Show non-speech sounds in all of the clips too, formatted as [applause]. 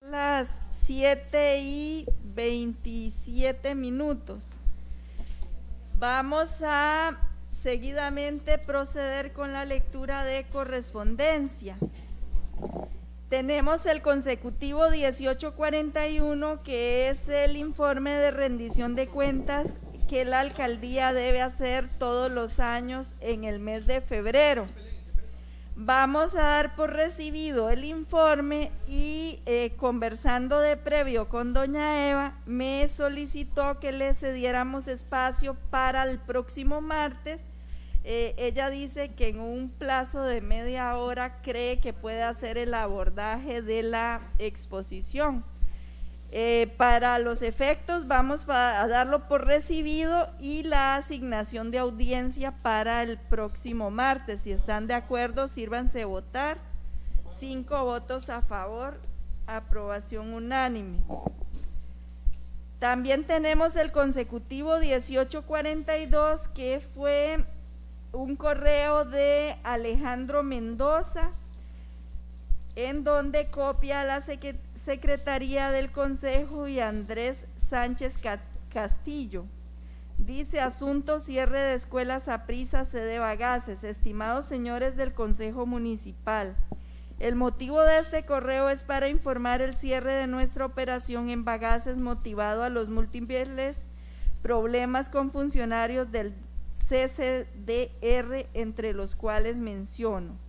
Las 7 y 27 minutos. Vamos a seguidamente proceder con la lectura de correspondencia. Tenemos el consecutivo 1841, que es el informe de rendición de cuentas que la alcaldía debe hacer todos los años en el mes de febrero. Vamos a dar por recibido el informe y eh, conversando de previo con doña Eva, me solicitó que le cediéramos espacio para el próximo martes. Eh, ella dice que en un plazo de media hora cree que puede hacer el abordaje de la exposición. Eh, para los efectos vamos a darlo por recibido y la asignación de audiencia para el próximo martes. Si están de acuerdo, sírvanse votar. Cinco votos a favor, aprobación unánime. También tenemos el consecutivo 1842 que fue un correo de Alejandro Mendoza en donde copia a la Secretaría del Consejo y Andrés Sánchez Castillo. Dice asunto cierre de escuelas a prisa sede Bagaces. Estimados señores del Consejo Municipal, el motivo de este correo es para informar el cierre de nuestra operación en Bagaces motivado a los múltiples problemas con funcionarios del CCDR, entre los cuales menciono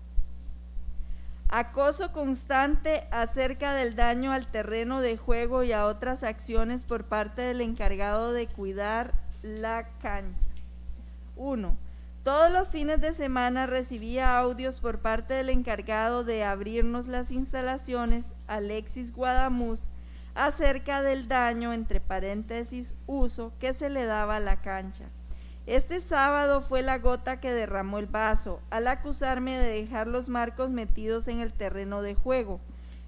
Acoso constante acerca del daño al terreno de juego y a otras acciones por parte del encargado de cuidar la cancha. 1. Todos los fines de semana recibía audios por parte del encargado de abrirnos las instalaciones, Alexis Guadamuz, acerca del daño, entre paréntesis, uso que se le daba a la cancha. Este sábado fue la gota que derramó el vaso al acusarme de dejar los marcos metidos en el terreno de juego,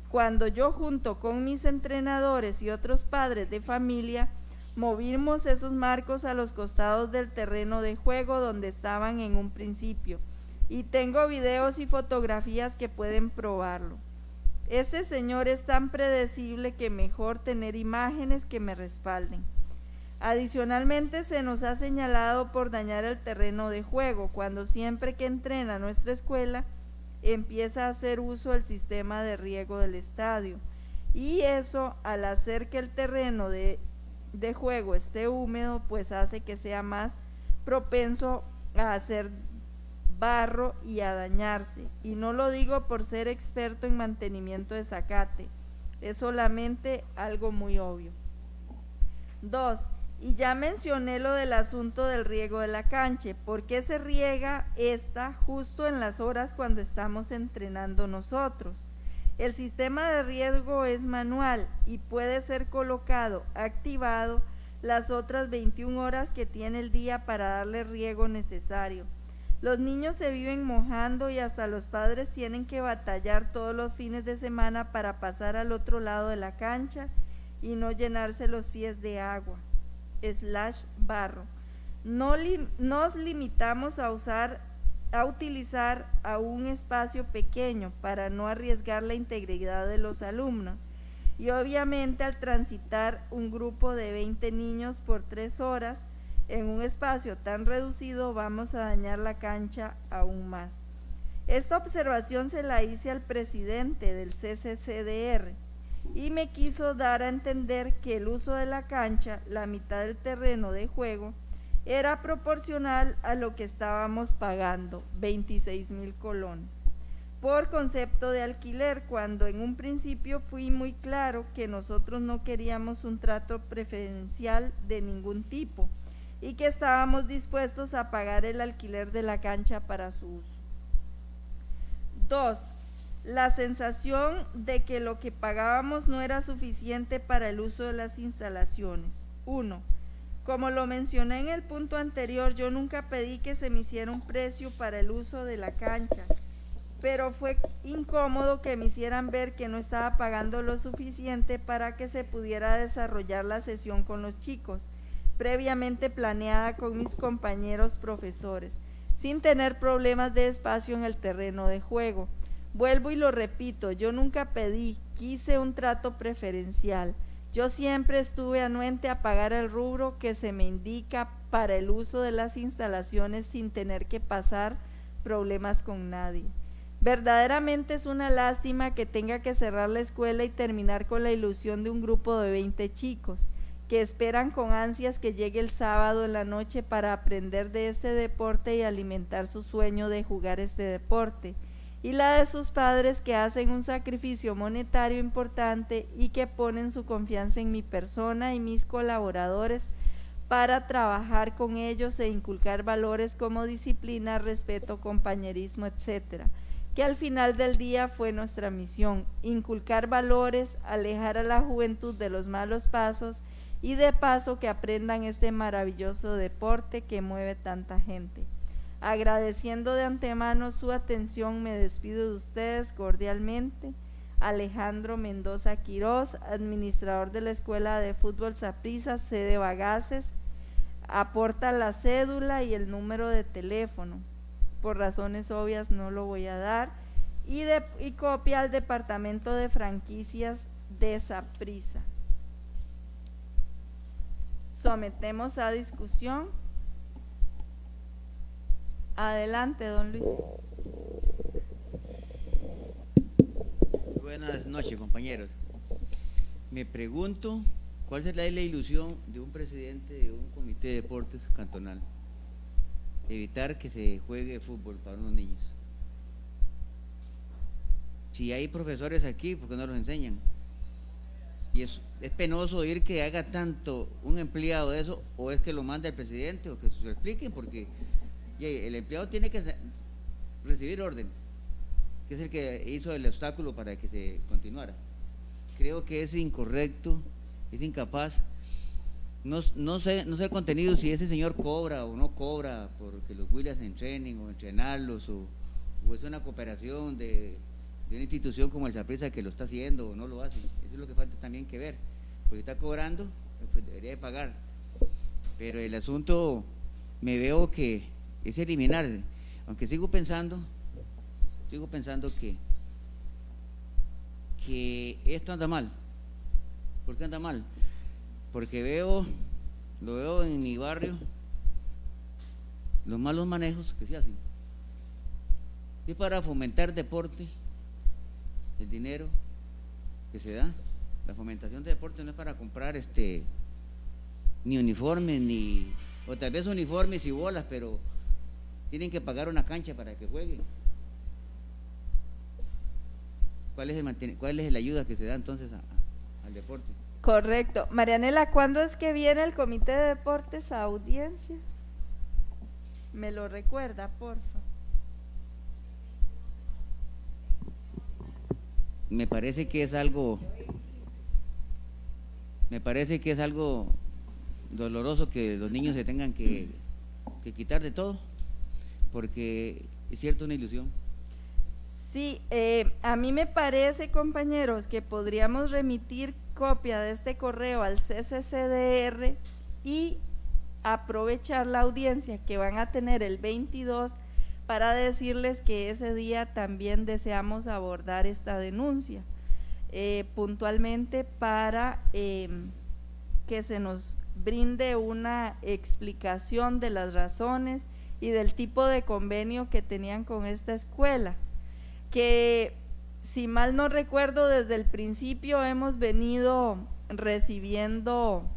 cuando yo junto con mis entrenadores y otros padres de familia movimos esos marcos a los costados del terreno de juego donde estaban en un principio. Y tengo videos y fotografías que pueden probarlo. Este señor es tan predecible que mejor tener imágenes que me respalden. Adicionalmente se nos ha señalado por dañar el terreno de juego, cuando siempre que entrena nuestra escuela empieza a hacer uso del sistema de riego del estadio. Y eso al hacer que el terreno de, de juego esté húmedo, pues hace que sea más propenso a hacer barro y a dañarse. Y no lo digo por ser experto en mantenimiento de zacate, es solamente algo muy obvio. Dos, y ya mencioné lo del asunto del riego de la cancha. ¿Por qué se riega esta justo en las horas cuando estamos entrenando nosotros? El sistema de riego es manual y puede ser colocado, activado las otras 21 horas que tiene el día para darle riego necesario. Los niños se viven mojando y hasta los padres tienen que batallar todos los fines de semana para pasar al otro lado de la cancha y no llenarse los pies de agua slash barro. No nos limitamos a usar a utilizar a un espacio pequeño para no arriesgar la integridad de los alumnos. Y obviamente al transitar un grupo de 20 niños por tres horas en un espacio tan reducido vamos a dañar la cancha aún más. Esta observación se la hice al presidente del CCCDR y me quiso dar a entender que el uso de la cancha, la mitad del terreno de juego, era proporcional a lo que estábamos pagando, 26 mil colones, por concepto de alquiler, cuando en un principio fui muy claro que nosotros no queríamos un trato preferencial de ningún tipo y que estábamos dispuestos a pagar el alquiler de la cancha para su uso. 2 la sensación de que lo que pagábamos no era suficiente para el uso de las instalaciones. 1. Como lo mencioné en el punto anterior, yo nunca pedí que se me hiciera un precio para el uso de la cancha, pero fue incómodo que me hicieran ver que no estaba pagando lo suficiente para que se pudiera desarrollar la sesión con los chicos, previamente planeada con mis compañeros profesores, sin tener problemas de espacio en el terreno de juego. Vuelvo y lo repito, yo nunca pedí quise un trato preferencial. Yo siempre estuve anuente a pagar el rubro que se me indica para el uso de las instalaciones sin tener que pasar problemas con nadie. Verdaderamente es una lástima que tenga que cerrar la escuela y terminar con la ilusión de un grupo de 20 chicos que esperan con ansias que llegue el sábado en la noche para aprender de este deporte y alimentar su sueño de jugar este deporte, y la de sus padres que hacen un sacrificio monetario importante y que ponen su confianza en mi persona y mis colaboradores para trabajar con ellos e inculcar valores como disciplina, respeto, compañerismo, etcétera que al final del día fue nuestra misión, inculcar valores, alejar a la juventud de los malos pasos y de paso que aprendan este maravilloso deporte que mueve tanta gente. Agradeciendo de antemano su atención, me despido de ustedes cordialmente. Alejandro Mendoza Quirós, administrador de la Escuela de Fútbol Saprisa, sede Bagaces, aporta la cédula y el número de teléfono por razones obvias no lo voy a dar, y, de, y copia al departamento de franquicias de Saprisa. Sometemos a discusión. Adelante, don Luis. Buenas noches, compañeros. Me pregunto cuál será la ilusión de un presidente de un comité de deportes cantonal evitar que se juegue fútbol para unos niños. Si hay profesores aquí, ¿por qué no los enseñan? Y es, penoso oír que haga tanto un empleado de eso, o es que lo manda el presidente, o que se lo expliquen, porque el empleado tiene que recibir órdenes, que es el que hizo el obstáculo para que se continuara. Creo que es incorrecto, es incapaz no, sé, el contenido, si ese señor cobra o no cobra porque los Williams entrenen o entrenarlos, o, es una cooperación de, una institución como el Zaprisa que lo está haciendo o no lo hace. Eso es lo que falta también que ver. Porque está cobrando, pues debería de pagar. Pero el asunto me veo que es eliminar, aunque sigo pensando, sigo pensando que, que esto anda mal. ¿Por qué anda mal? porque veo, lo veo en mi barrio, los malos manejos que se hacen. Y para fomentar deporte, el dinero que se da, la fomentación de deporte no es para comprar este ni uniformes, ni, o tal vez uniformes y bolas, pero tienen que pagar una cancha para que jueguen. ¿Cuál es, el cuál es la ayuda que se da entonces al deporte? Correcto. Marianela, ¿cuándo es que viene el Comité de Deportes a audiencia? Me lo recuerda, porfa. Me parece que es algo, me parece que es algo doloroso que los niños se tengan que, quitar de todo, porque es cierto una ilusión. Sí, eh, a mí me parece, compañeros, que podríamos remitir copia de este correo al CCCDR y aprovechar la audiencia que van a tener el 22 para decirles que ese día también deseamos abordar esta denuncia eh, puntualmente para em, que se nos brinde una explicación de las razones y del tipo de convenio que tenían con esta escuela, que si mal no recuerdo, desde el principio hemos venido recibiendo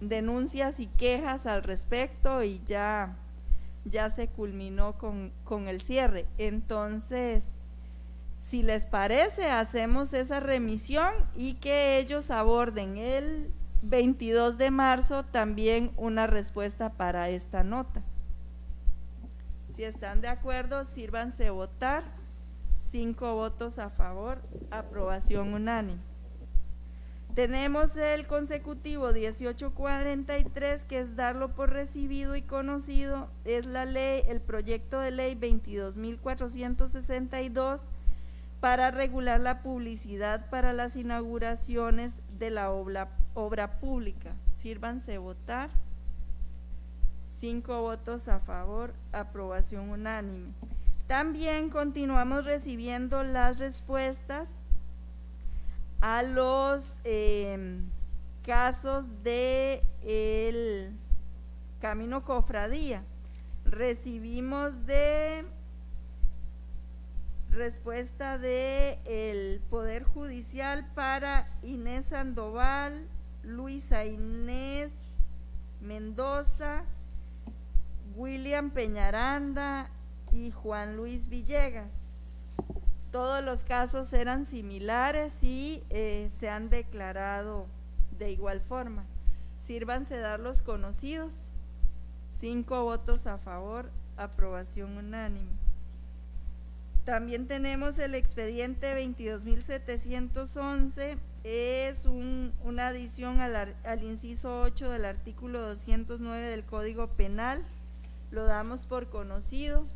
denuncias y quejas al respecto y ya, ya se culminó con, con el cierre. Entonces, si les parece, hacemos esa remisión y que ellos aborden el 22 de marzo también una respuesta para esta nota. Si están de acuerdo, sírvanse votar. Cinco votos a favor, aprobación unánime. Tenemos el consecutivo 1843, que es darlo por recibido y conocido, es la ley, el proyecto de ley 22.462 para regular la publicidad para las inauguraciones de la obra, obra pública. Sírvanse votar. Cinco votos a favor, aprobación unánime. También continuamos recibiendo las respuestas a los em, casos de el Camino Cofradía. Recibimos de respuesta de el Poder Judicial para Inés Sandoval, Luisa Inés Mendoza, William Peñaranda y Juan Luis Villegas. Todos los casos eran similares y eh, se han declarado de igual forma. Sírvanse dar los conocidos. Cinco votos a favor, aprobación unánime. También tenemos el expediente 22.711, es una adición al, al, inciso 8 del artículo 209 del Código Penal. Lo damos por conocido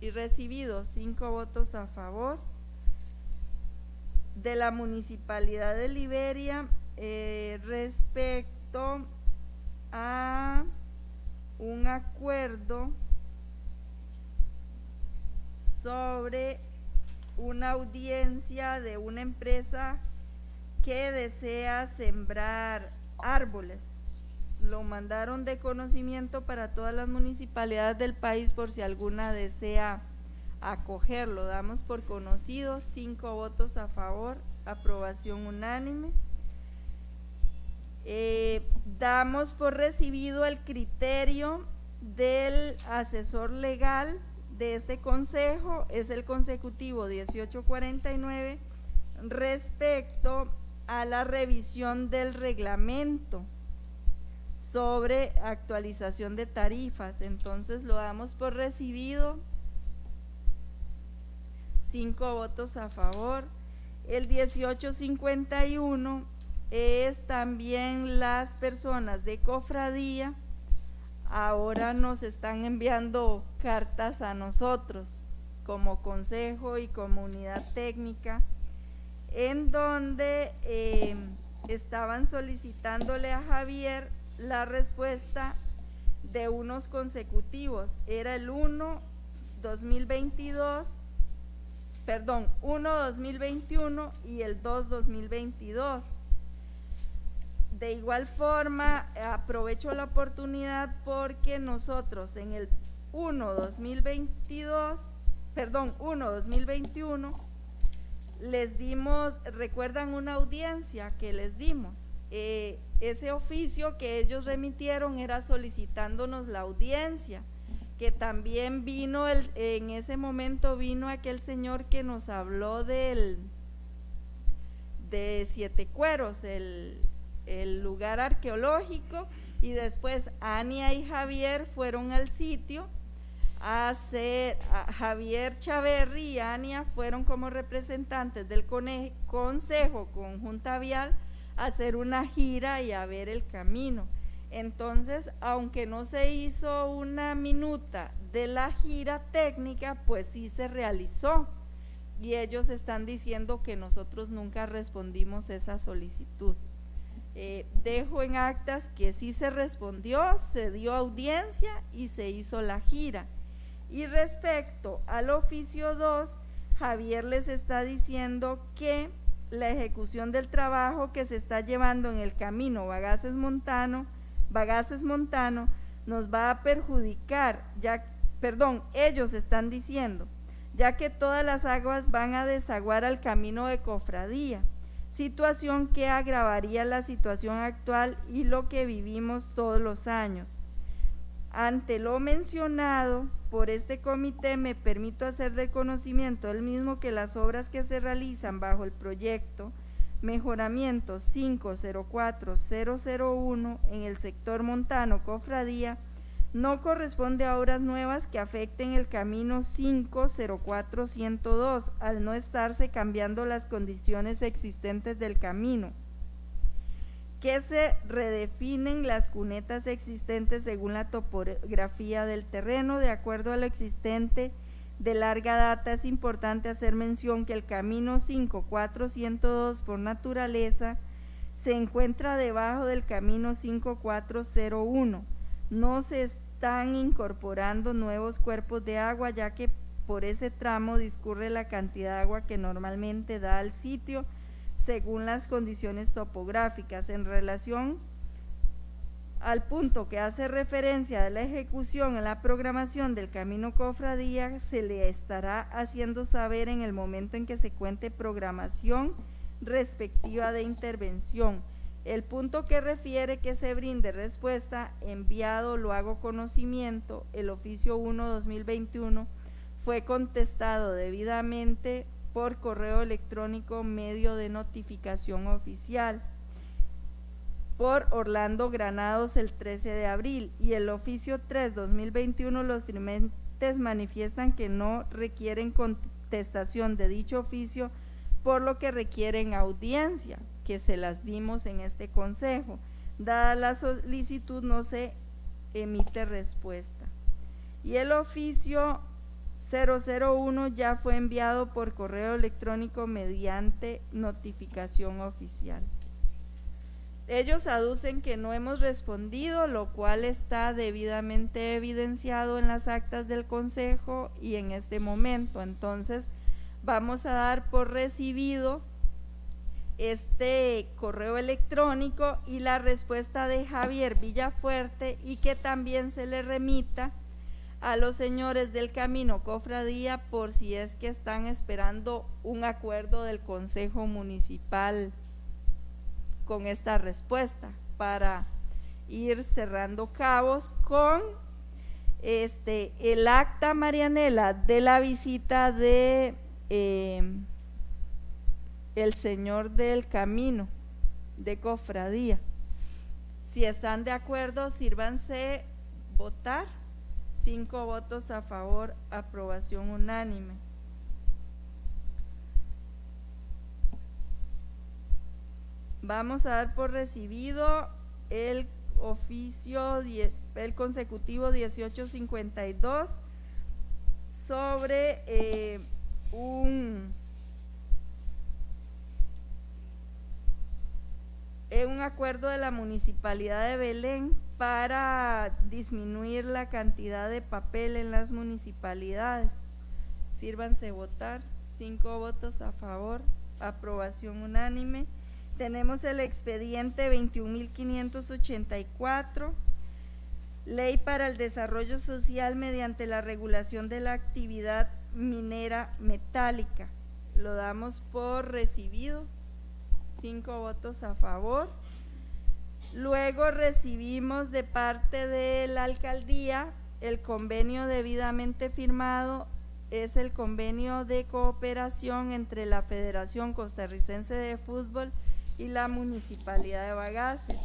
y recibido cinco votos a favor. De la Municipalidad de Liberia, eh, respecto a un acuerdo sobre una audiencia de una empresa que desea sembrar árboles. Lo mandaron de conocimiento para todas las municipalidades del país por si alguna desea acogerlo. Damos por conocido, cinco votos a favor, aprobación unánime. Eh, damos por recibido el criterio del asesor legal de este consejo, es el consecutivo 1849, respecto a la revisión del reglamento sobre actualización de tarifas. Entonces lo damos por recibido. Cinco votos a favor. El 1851 es también las personas de cofradía. Ahora nos están enviando cartas a nosotros como consejo y comunidad técnica, en donde eh, estaban solicitándole a Javier la respuesta de unos consecutivos. Era el 1 2022, perdón, 1 2021 y el 2 2022 de igual forma, aprovecho la oportunidad porque nosotros en el 1 2022, perdón, 1 2021, les dimos, recuerdan una audiencia que les dimos. Eh, ese oficio que ellos remitieron era solicitándonos la audiencia, que también vino el, en ese momento vino aquel señor que nos habló del de Siete Cueros, el, el lugar arqueológico y después Ania y Javier fueron al sitio a hacer, Javier Chaverri y Ania fueron como representantes del Consejo Conjunta Vial hacer una gira y a ver el camino. Entonces, aunque no se hizo una minuta de la gira técnica, pues sí se realizó. Y ellos están diciendo que nosotros nunca respondimos esa solicitud. Eh, dejo en actas que sí se respondió, se dio audiencia y se hizo la gira. Y respecto al oficio 2, Javier les está diciendo que la ejecución del trabajo que se está llevando en el camino Bagaces Montano, Bagaces Montano, nos va a perjudicar, ya, perdón, ellos están diciendo, ya que todas las aguas van a desaguar al camino de cofradía situación que agravaría la situación actual y lo que vivimos todos los años. Ante lo mencionado por este comité me permito hacer de conocimiento el mismo que las obras que se realizan bajo el proyecto Mejoramiento 504001 en el sector montano Cofradía no corresponde a obras nuevas que afecten el camino 504102 al no estarse cambiando las condiciones existentes del camino que se redefinen las cunetas existentes según la topografía del terreno. De acuerdo a lo existente de larga data es importante hacer mención que el camino 5402 por naturaleza se encuentra debajo del camino 5401 no se están incorporando nuevos cuerpos de agua ya que por ese tramo discurre la cantidad de agua que normalmente da al sitio según las condiciones topográficas en relación al punto que hace referencia a la ejecución en la programación del camino cofradía, se le estará haciendo saber en el momento en que se cuente programación respectiva de intervención. El punto que refiere que se brinde respuesta, enviado lo hago conocimiento, el oficio 1-2021 fue contestado debidamente por correo electrónico medio de notificación oficial por Orlando Granados el 13 de abril y el oficio 3-2021 los firmantes manifiestan que no requieren contestación de dicho oficio por lo que requieren audiencia, que se las dimos en este consejo. Dada la solicitud no se emite respuesta. Y el oficio 001 ya fue enviado por correo electrónico mediante notificación oficial. Ellos aducen que no hemos respondido, lo cual está debidamente evidenciado en las actas del Consejo y en este momento. Entonces, vamos a dar por recibido este correo electrónico y la respuesta de Javier Villafuerte y que también se le remita a los señores del camino cofradía por si es que están esperando un acuerdo del Consejo Municipal con esta respuesta para ir cerrando cabos con este el acta Marianela de la visita de eh, el Señor del Camino de Cofradía. Si están de acuerdo, sírvanse votar. Cinco votos a favor, aprobación unánime. Vamos a dar por recibido el oficio, el consecutivo 1852 sobre eh, un, un acuerdo de la Municipalidad de Belén para disminuir la cantidad de papel en las municipalidades. Sírvanse votar. Cinco votos a favor. Aprobación unánime. Tenemos el expediente 21.584, Ley para el Desarrollo Social mediante la regulación de la actividad minera metálica. Lo damos por recibido, cinco votos a favor. Luego recibimos de parte de la alcaldía el convenio debidamente firmado, es el convenio de cooperación entre la Federación Costarricense de Fútbol y la Municipalidad de Bagaces.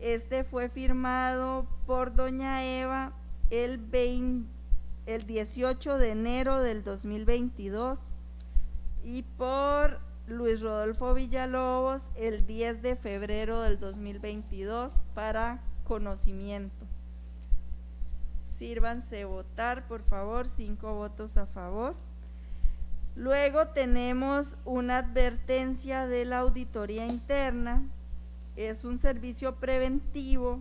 Este fue firmado por doña Eva el, el 18 de enero del 2022 y por Luis Rodolfo Villalobos el 10 de febrero del 2022 para conocimiento. Sírvanse votar, por favor, cinco votos a favor. Luego tenemos una advertencia de la auditoría interna. Es un servicio preventivo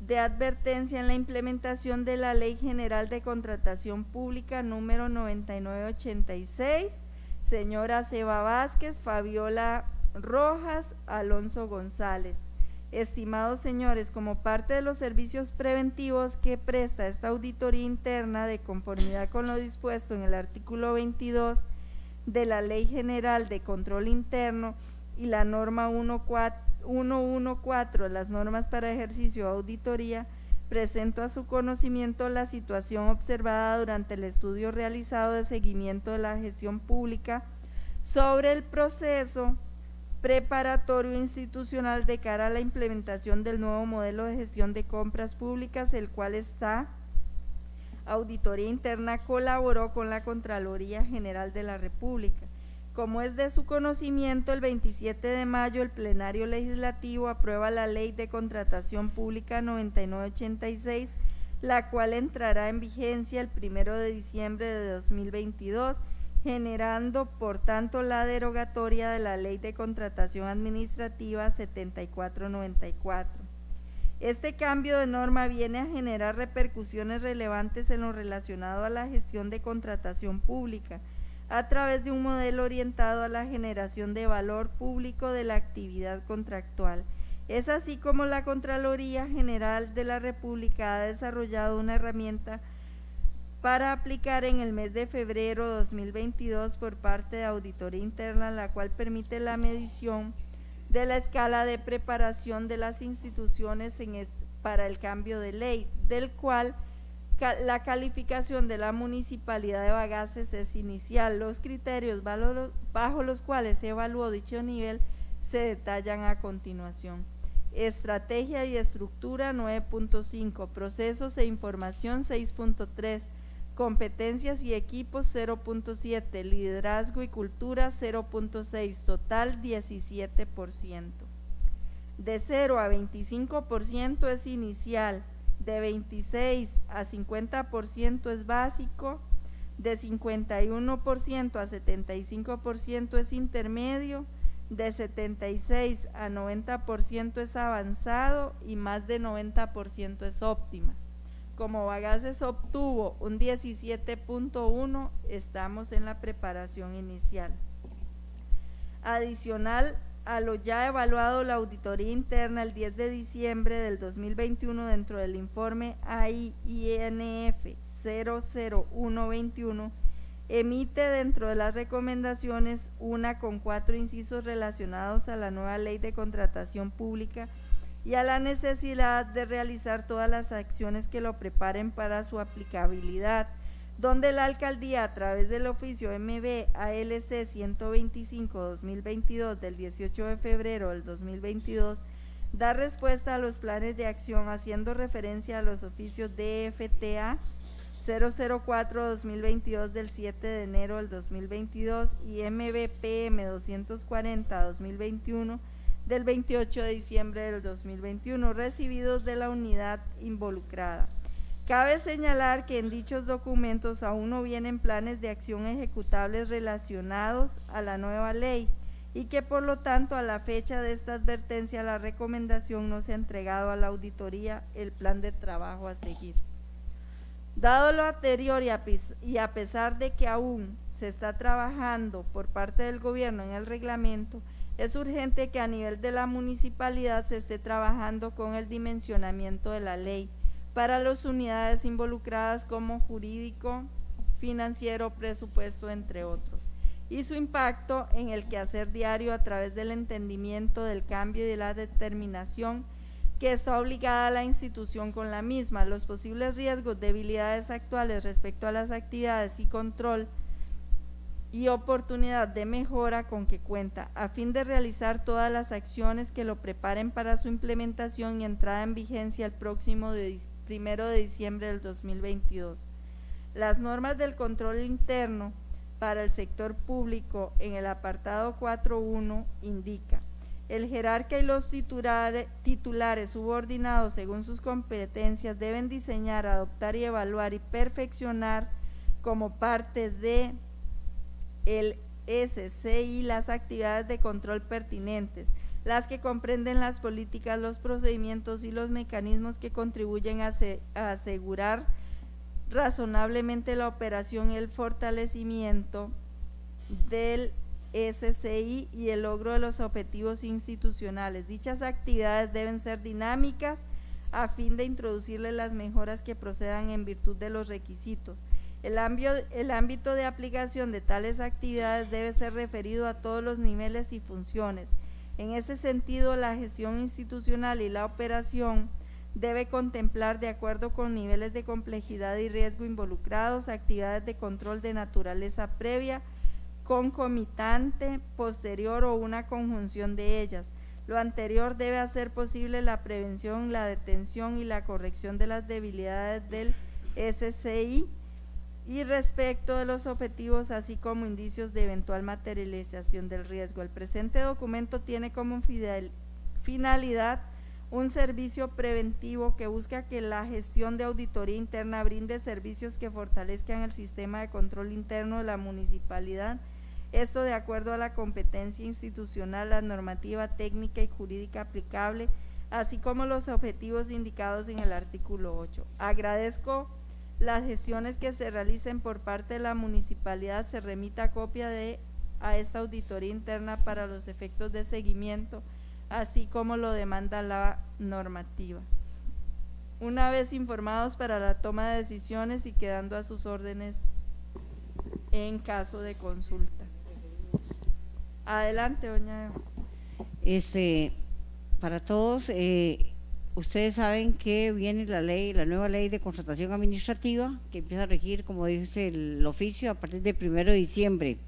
de advertencia en la implementación de la Ley General de Contratación Pública número 9986. Señora Seba Vázquez, Fabiola Rojas, Alonso González. Estimados señores, como parte de los servicios preventivos que presta esta auditoría interna de conformidad con lo dispuesto en el artículo 22 de la Ley General de Control Interno y la norma 114, las normas para ejercicio de auditoría, presento a su conocimiento la situación observada durante el estudio realizado de seguimiento de la gestión pública sobre el proceso preparatorio institucional de cara a la implementación del nuevo modelo de gestión de compras públicas, el cual está Auditoría Interna colaboró con la Contraloría General de la República. Como es de su conocimiento, el 27 de mayo el plenario legislativo aprueba la Ley de Contratación Pública 9986, la cual entrará en vigencia el primero de diciembre de 2022 generando por tanto la derogatoria de la Ley de Contratación Administrativa 7494. Este cambio de norma viene a generar repercusiones relevantes en lo relacionado a la gestión de contratación pública, a través de un modelo orientado a la generación de valor público de la actividad contractual. Es así como la Contraloría General de la República ha desarrollado una herramienta para aplicar en el mes de febrero 2022 por parte de Auditoría Interna, la cual permite la medición de la escala de preparación de las instituciones para el cambio de ley, del cual la calificación de la municipalidad de Bagaces es inicial. Los criterios bajo los cuales se evaluó dicho nivel se detallan a continuación. Estrategia y estructura 9.5, procesos e información 6.3, competencias y equipos 0.7, liderazgo y cultura 0.6, total 17%. De 0 a 25% es inicial, de 26 a 50% es básico, de 51% a 75% es intermedio, de 76 a 90% es avanzado y más de 90% es óptima. Como Bagaces obtuvo un 17.1, estamos en la preparación inicial. Adicional a lo ya evaluado la auditoría interna el 10 de diciembre del 2021 dentro del informe AINF 00121, emite dentro de las recomendaciones una con cuatro incisos relacionados a la nueva ley de contratación pública y a la necesidad de realizar todas las acciones que lo preparen para su aplicabilidad donde la alcaldía a través del oficio MB ALC 125-2022 del 18 de febrero del 2022 da respuesta a los planes de acción haciendo referencia a los oficios DFTA 004-2022 del 7 de enero del 2022 y MBPM 240-2021 del 28 de diciembre del 2021 recibidos de la unidad involucrada. Cabe señalar que en dichos documentos aún no vienen planes de acción ejecutables relacionados a la nueva ley y que por lo tanto a la fecha de esta advertencia la recomendación no se ha entregado a la auditoría el plan de trabajo a seguir. Dado lo anterior y a, pesar de que aún se está trabajando por parte del gobierno en el reglamento, es urgente que a nivel de la municipalidad se esté trabajando con el dimensionamiento de la ley para las unidades involucradas como jurídico, financiero, presupuesto, entre otros, y su impacto en el quehacer diario a través del entendimiento del cambio y de la determinación que está obligada a la institución con la misma, los posibles riesgos, debilidades actuales respecto a las actividades y control y oportunidad de mejora con que cuenta, a fin de realizar todas las acciones que lo preparen para su implementación y entrada en vigencia el próximo de primero de diciembre del 2022. Las normas del control interno para el sector público en el apartado 4.1 indica el jerarca y los titulares, titulares subordinados según sus competencias deben diseñar, adoptar y evaluar y perfeccionar como parte de el SCI las actividades de control pertinentes, las que comprenden las políticas, los procedimientos y los mecanismos que contribuyen a, asegurar razonablemente la operación y el fortalecimiento del SCI y el logro de los objetivos institucionales. Dichas actividades deben ser dinámicas a fin de introducirle las mejoras que procedan en virtud de los requisitos. El ámbito, el ámbito de aplicación de tales actividades debe ser referido a todos los niveles y funciones en ese sentido, la gestión institucional y la operación debe contemplar, de acuerdo con niveles de complejidad y riesgo involucrados, actividades de control de naturaleza previa, concomitante, posterior o una conjunción de ellas. Lo anterior debe hacer posible la prevención, la detención y la corrección de las debilidades del SCI y respecto de los objetivos, así como indicios de eventual materialización del riesgo. El presente documento tiene como finalidad un servicio preventivo que busca que la gestión de auditoría interna brinde servicios que fortalezcan el sistema de control interno de la municipalidad, esto de acuerdo a la competencia institucional, la normativa técnica y jurídica aplicable, así como los objetivos indicados en el artículo 8. Agradezco las gestiones que se realicen por parte de la municipalidad se remita copia de a esta auditoría interna para los efectos de seguimiento, así como lo demanda la normativa. Una vez informados para la toma de decisiones y quedando a sus órdenes en caso de consulta. Adelante, doña. Este, para todos, eh, ustedes saben que viene la ley, la nueva ley de contratación administrativa, que empieza a regir, como dice el oficio, a partir del primero de diciembre.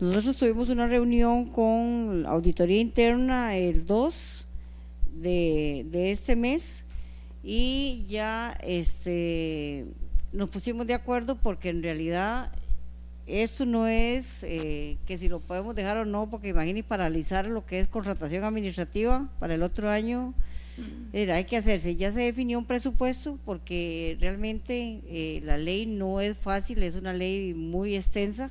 Nosotros tuvimos una reunión con la auditoría interna el 2 de, de este mes y ya este, nos pusimos de acuerdo porque en realidad esto no es eh, que si lo podemos dejar o no, porque imagínense paralizar lo que es contratación administrativa para el otro año. Mm. hay que hacerse, ya se definió un presupuesto porque realmente eh, la ley no es fácil, es una ley muy extensa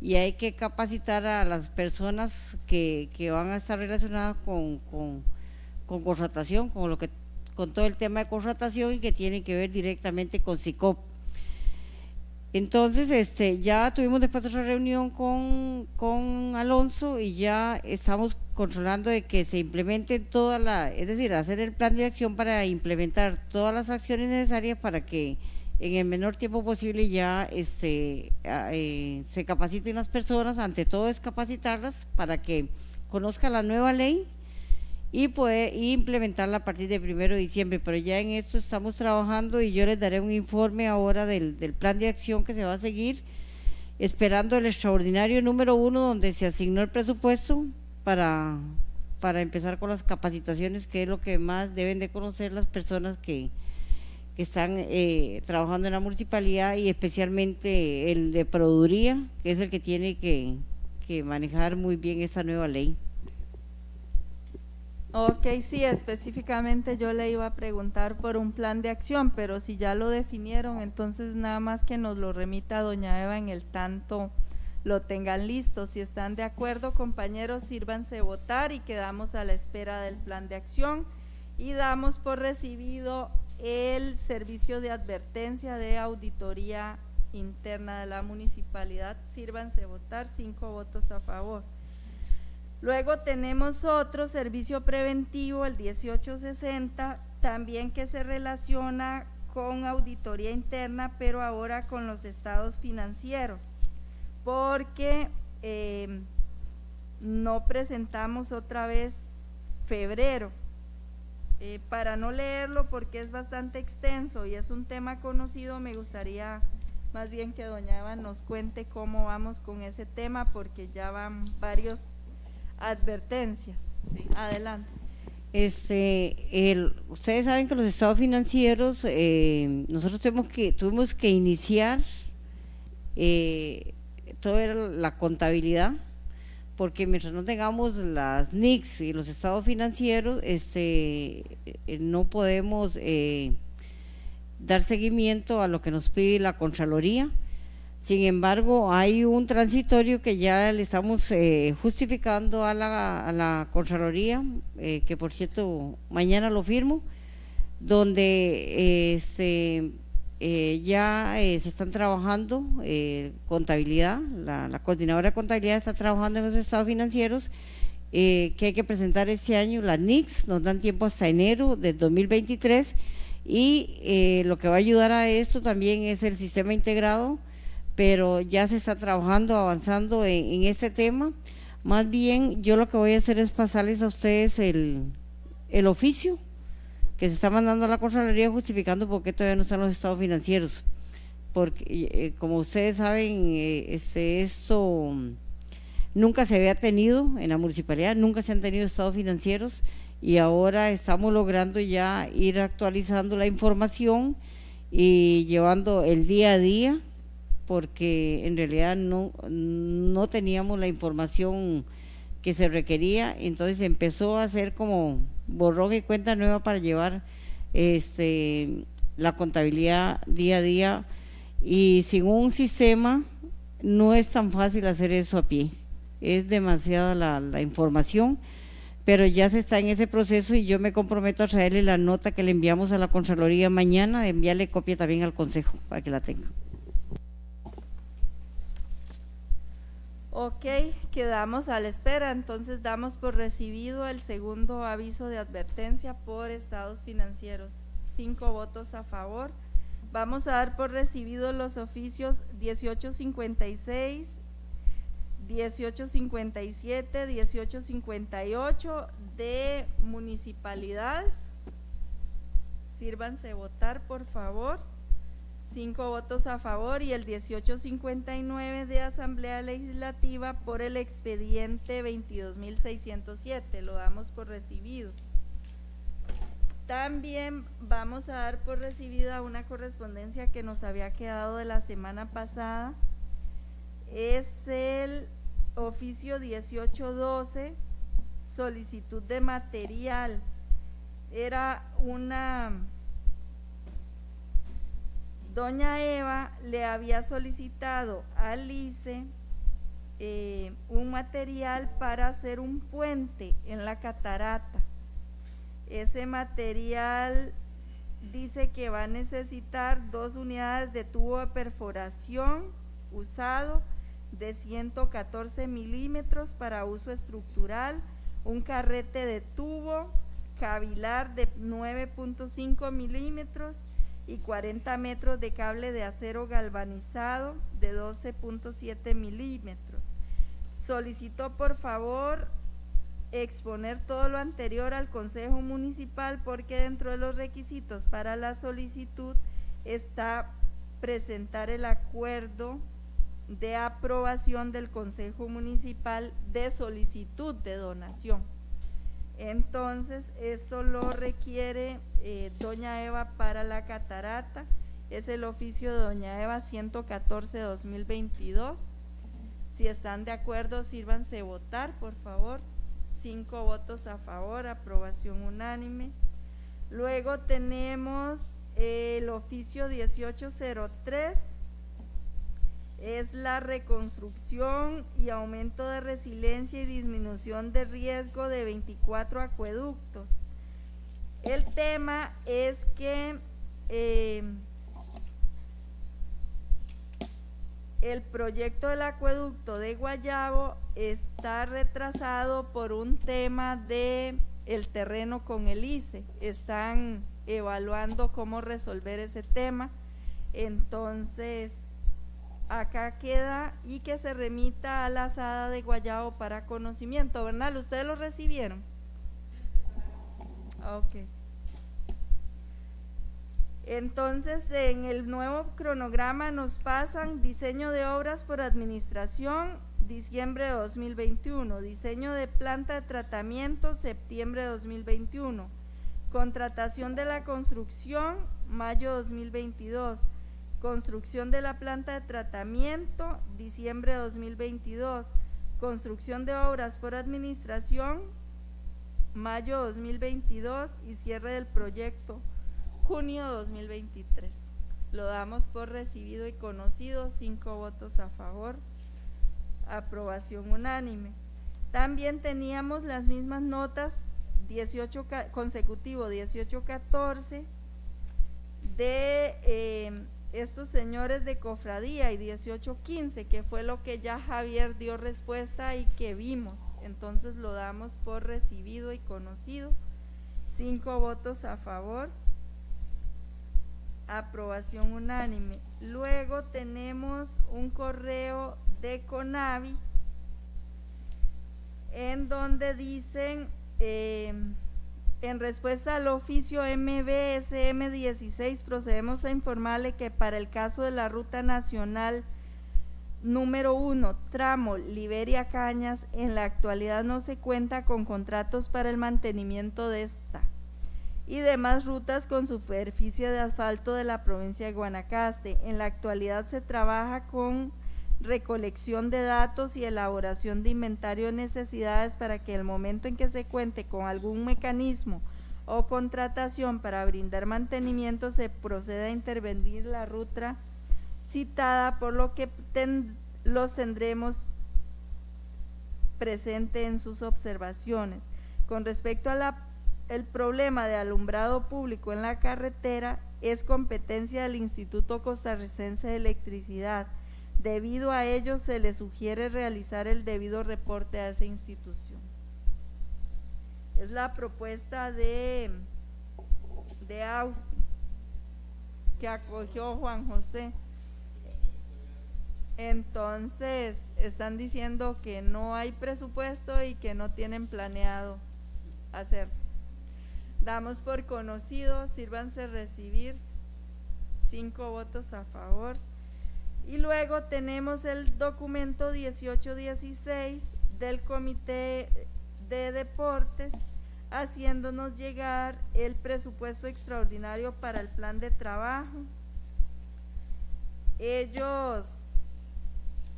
y hay que capacitar a las personas que, que van a estar relacionadas con, con, con, contratación, con, lo que, con todo el tema de contratación y que tienen que ver directamente con SICOP. Entonces, este, ya tuvimos después otra reunión con, con Alonso y ya estamos controlando de que se implementen todas las, es decir, hacer el plan de acción para implementar todas las acciones necesarias para que en el menor tiempo posible ya este, eh, se capaciten las personas, ante todo es capacitarlas para que conozcan la nueva ley y poder implementarla a partir del primero de diciembre. Pero ya en esto estamos trabajando y yo les daré un informe ahora del, del plan de acción que se va a seguir, esperando el extraordinario número uno donde se asignó el presupuesto para, para empezar con las capacitaciones, que es lo que más deben de conocer las personas que, que están eh, trabajando en la municipalidad y especialmente el de Produría, que es el que tiene que, que manejar muy bien esta nueva ley. Ok, sí, específicamente yo le iba a preguntar por un plan de acción, pero si ya lo definieron, entonces nada más que nos lo remita doña Eva en el tanto lo tengan listo. Si están de acuerdo, compañeros, sírvanse votar y quedamos a la espera del plan de acción y damos por recibido el servicio de advertencia de auditoría interna de la municipalidad. Sírvanse votar, cinco votos a favor. Luego tenemos otro servicio preventivo, el 1860, también que se relaciona con auditoría interna, pero ahora con los estados financieros, porque eh, no presentamos otra vez febrero eh, para no leerlo porque es bastante extenso y es un tema conocido, me gustaría más bien que doña Eva nos cuente cómo vamos con ese tema porque ya van varios advertencias. Adelante. Este, el, ustedes saben que los estados financieros, eh, nosotros que, tuvimos que iniciar eh, todo era la contabilidad porque mientras no tengamos las NICs y los estados financieros, este, eh, no podemos eh, dar seguimiento a lo que nos pide la Contraloría. Sin embargo, hay un transitorio que ya le estamos eh, justificando a la, a la Contraloría, que por cierto mañana lo firmo, donde este, eh, ya eh, se están trabajando eh, contabilidad, la, coordinadora de contabilidad está trabajando en los estados financieros que hay que presentar este año, las NICS, nos dan tiempo hasta enero del 2023 y lo que va a ayudar a esto también es el sistema integrado, pero ya se está trabajando, avanzando en, en este tema. Más bien yo lo que voy a hacer es pasarles a ustedes el, el oficio que se está mandando a la Contraloría justificando por qué todavía no están los estados financieros. Porque, eh, como ustedes saben, eh, este, esto nunca se había tenido en la municipalidad, nunca se han tenido estados financieros y ahora estamos logrando ya ir actualizando la información y llevando el día a día, porque en realidad no, no teníamos la información que se requería, entonces empezó a hacer como borrón y cuenta nueva para llevar este, la contabilidad día a día y sin un sistema no es tan fácil hacer eso a pie, es demasiada la, información, pero ya se está en ese proceso y yo me comprometo a traerle la nota que le enviamos a la Contraloría mañana, de enviarle copia también al Consejo para que la tenga. Ok, quedamos a la espera, entonces damos por recibido el segundo aviso de advertencia por estados financieros. Cinco votos a favor. Vamos a dar por recibido los oficios 1856, 1857, 1858 de municipalidades. Sírvanse votar, por favor. Cinco votos a favor y el 1859 de Asamblea Legislativa por el expediente 22.607. Lo damos por recibido. También vamos a dar por recibida una correspondencia que nos había quedado de la semana pasada. Es el oficio 1812, solicitud de material. Era una... Doña Eva le había solicitado al ICE eh, un material para hacer un puente en la catarata. Ese material dice que va a necesitar dos unidades de tubo de perforación usado de 114 milímetros para uso estructural, un carrete de tubo cavilar de 9.5 milímetros y 40 metros de cable de acero galvanizado de 12.7 milímetros. Solicitó por favor exponer todo lo anterior al Consejo Municipal porque dentro de los requisitos para la solicitud está presentar el acuerdo de aprobación del Consejo Municipal de solicitud de donación. Entonces, esto lo requiere eh, Doña Eva para la catarata, es el oficio de Doña Eva 114-2022. Si están de acuerdo, sírvanse votar, por favor cinco votos a favor, aprobación unánime. Luego tenemos el oficio 1803, es la reconstrucción y aumento de resiliencia y disminución de riesgo de 24 acueductos. El tema es que eh, el proyecto del acueducto de Guayabo está retrasado por un tema de el terreno con el ICE. Están evaluando cómo resolver ese tema. Entonces, acá queda y que se remita a la asada de Guayabo para conocimiento. Bernal, ¿ustedes lo recibieron? Ok. Entonces, en el nuevo cronograma nos pasan diseño de obras por administración, diciembre de 2021, diseño de planta de tratamiento, septiembre de 2021, contratación de la construcción, mayo 2022, construcción de la planta de tratamiento, diciembre de 2022, construcción de obras por administración, mayo 2022 y cierre del proyecto junio 2023. Lo damos por recibido y conocido, cinco votos a favor, aprobación unánime. También teníamos las mismas notas 18 consecutivo 18-14 de eh, estos señores de cofradía y 18-15, que fue lo que ya Javier dio respuesta y que vimos. Entonces lo damos por recibido y conocido. Cinco votos a favor aprobación unánime. Luego tenemos un correo de CONAVI en donde dicen, eh, en respuesta al oficio MBSM 16, procedemos a informarle que para el caso de la ruta nacional número 1, tramo Liberia Cañas, en la actualidad no se cuenta con contratos para el mantenimiento de esta y demás rutas con superficie de asfalto de la provincia de Guanacaste. En la actualidad se trabaja con recolección de datos y elaboración de inventario de necesidades para que el momento en que se cuente con algún mecanismo o contratación para brindar mantenimiento se proceda a intervenir la ruta citada, por lo que los tendremos presente en sus observaciones. con respecto al problema de alumbrado público en la carretera, es competencia del Instituto Costarricense de Electricidad. Debido a ello, se le sugiere realizar el debido reporte a esa institución. Es la propuesta de, de Austin que acogió Juan José. Entonces, están diciendo que no hay presupuesto y que no tienen planeado hacer. Damos por conocido, sírvanse recibir cinco votos a favor. Y luego tenemos el documento 1816 del Comité de Deportes haciéndonos llegar el presupuesto extraordinario para el plan de trabajo. Ellos,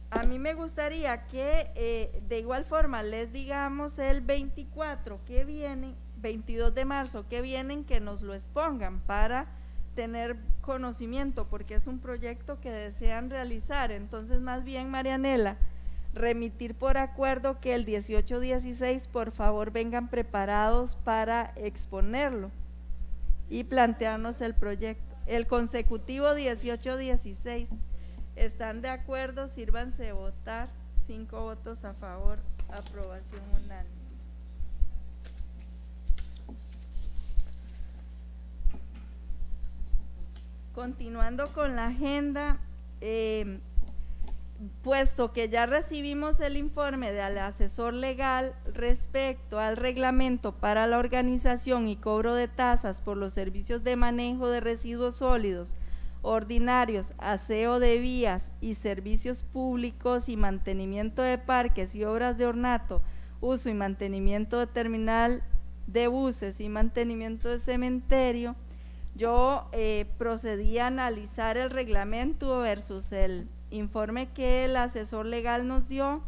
a mí me gustaría que eh, de igual forma les digamos el 24 que viene, 22 de marzo que vienen, que nos lo expongan para tener conocimiento, porque es un proyecto que desean realizar. Entonces, más bien, Marianela, remitir por acuerdo que el 18-16 por favor vengan preparados para exponerlo y plantearnos el proyecto. El consecutivo 18-16, ¿están de acuerdo? Sírvanse votar. Cinco votos a favor, aprobación unánime. Continuando con la agenda, eh, puesto que ya recibimos el informe del asesor legal respecto al reglamento para la organización y cobro de tasas por los servicios de manejo de residuos sólidos ordinarios, aseo de vías y servicios públicos y mantenimiento de parques y obras de ornato, uso y mantenimiento de terminal de buses y mantenimiento de cementerio, yo eh, procedí a analizar el reglamento versus el informe que el asesor legal nos dio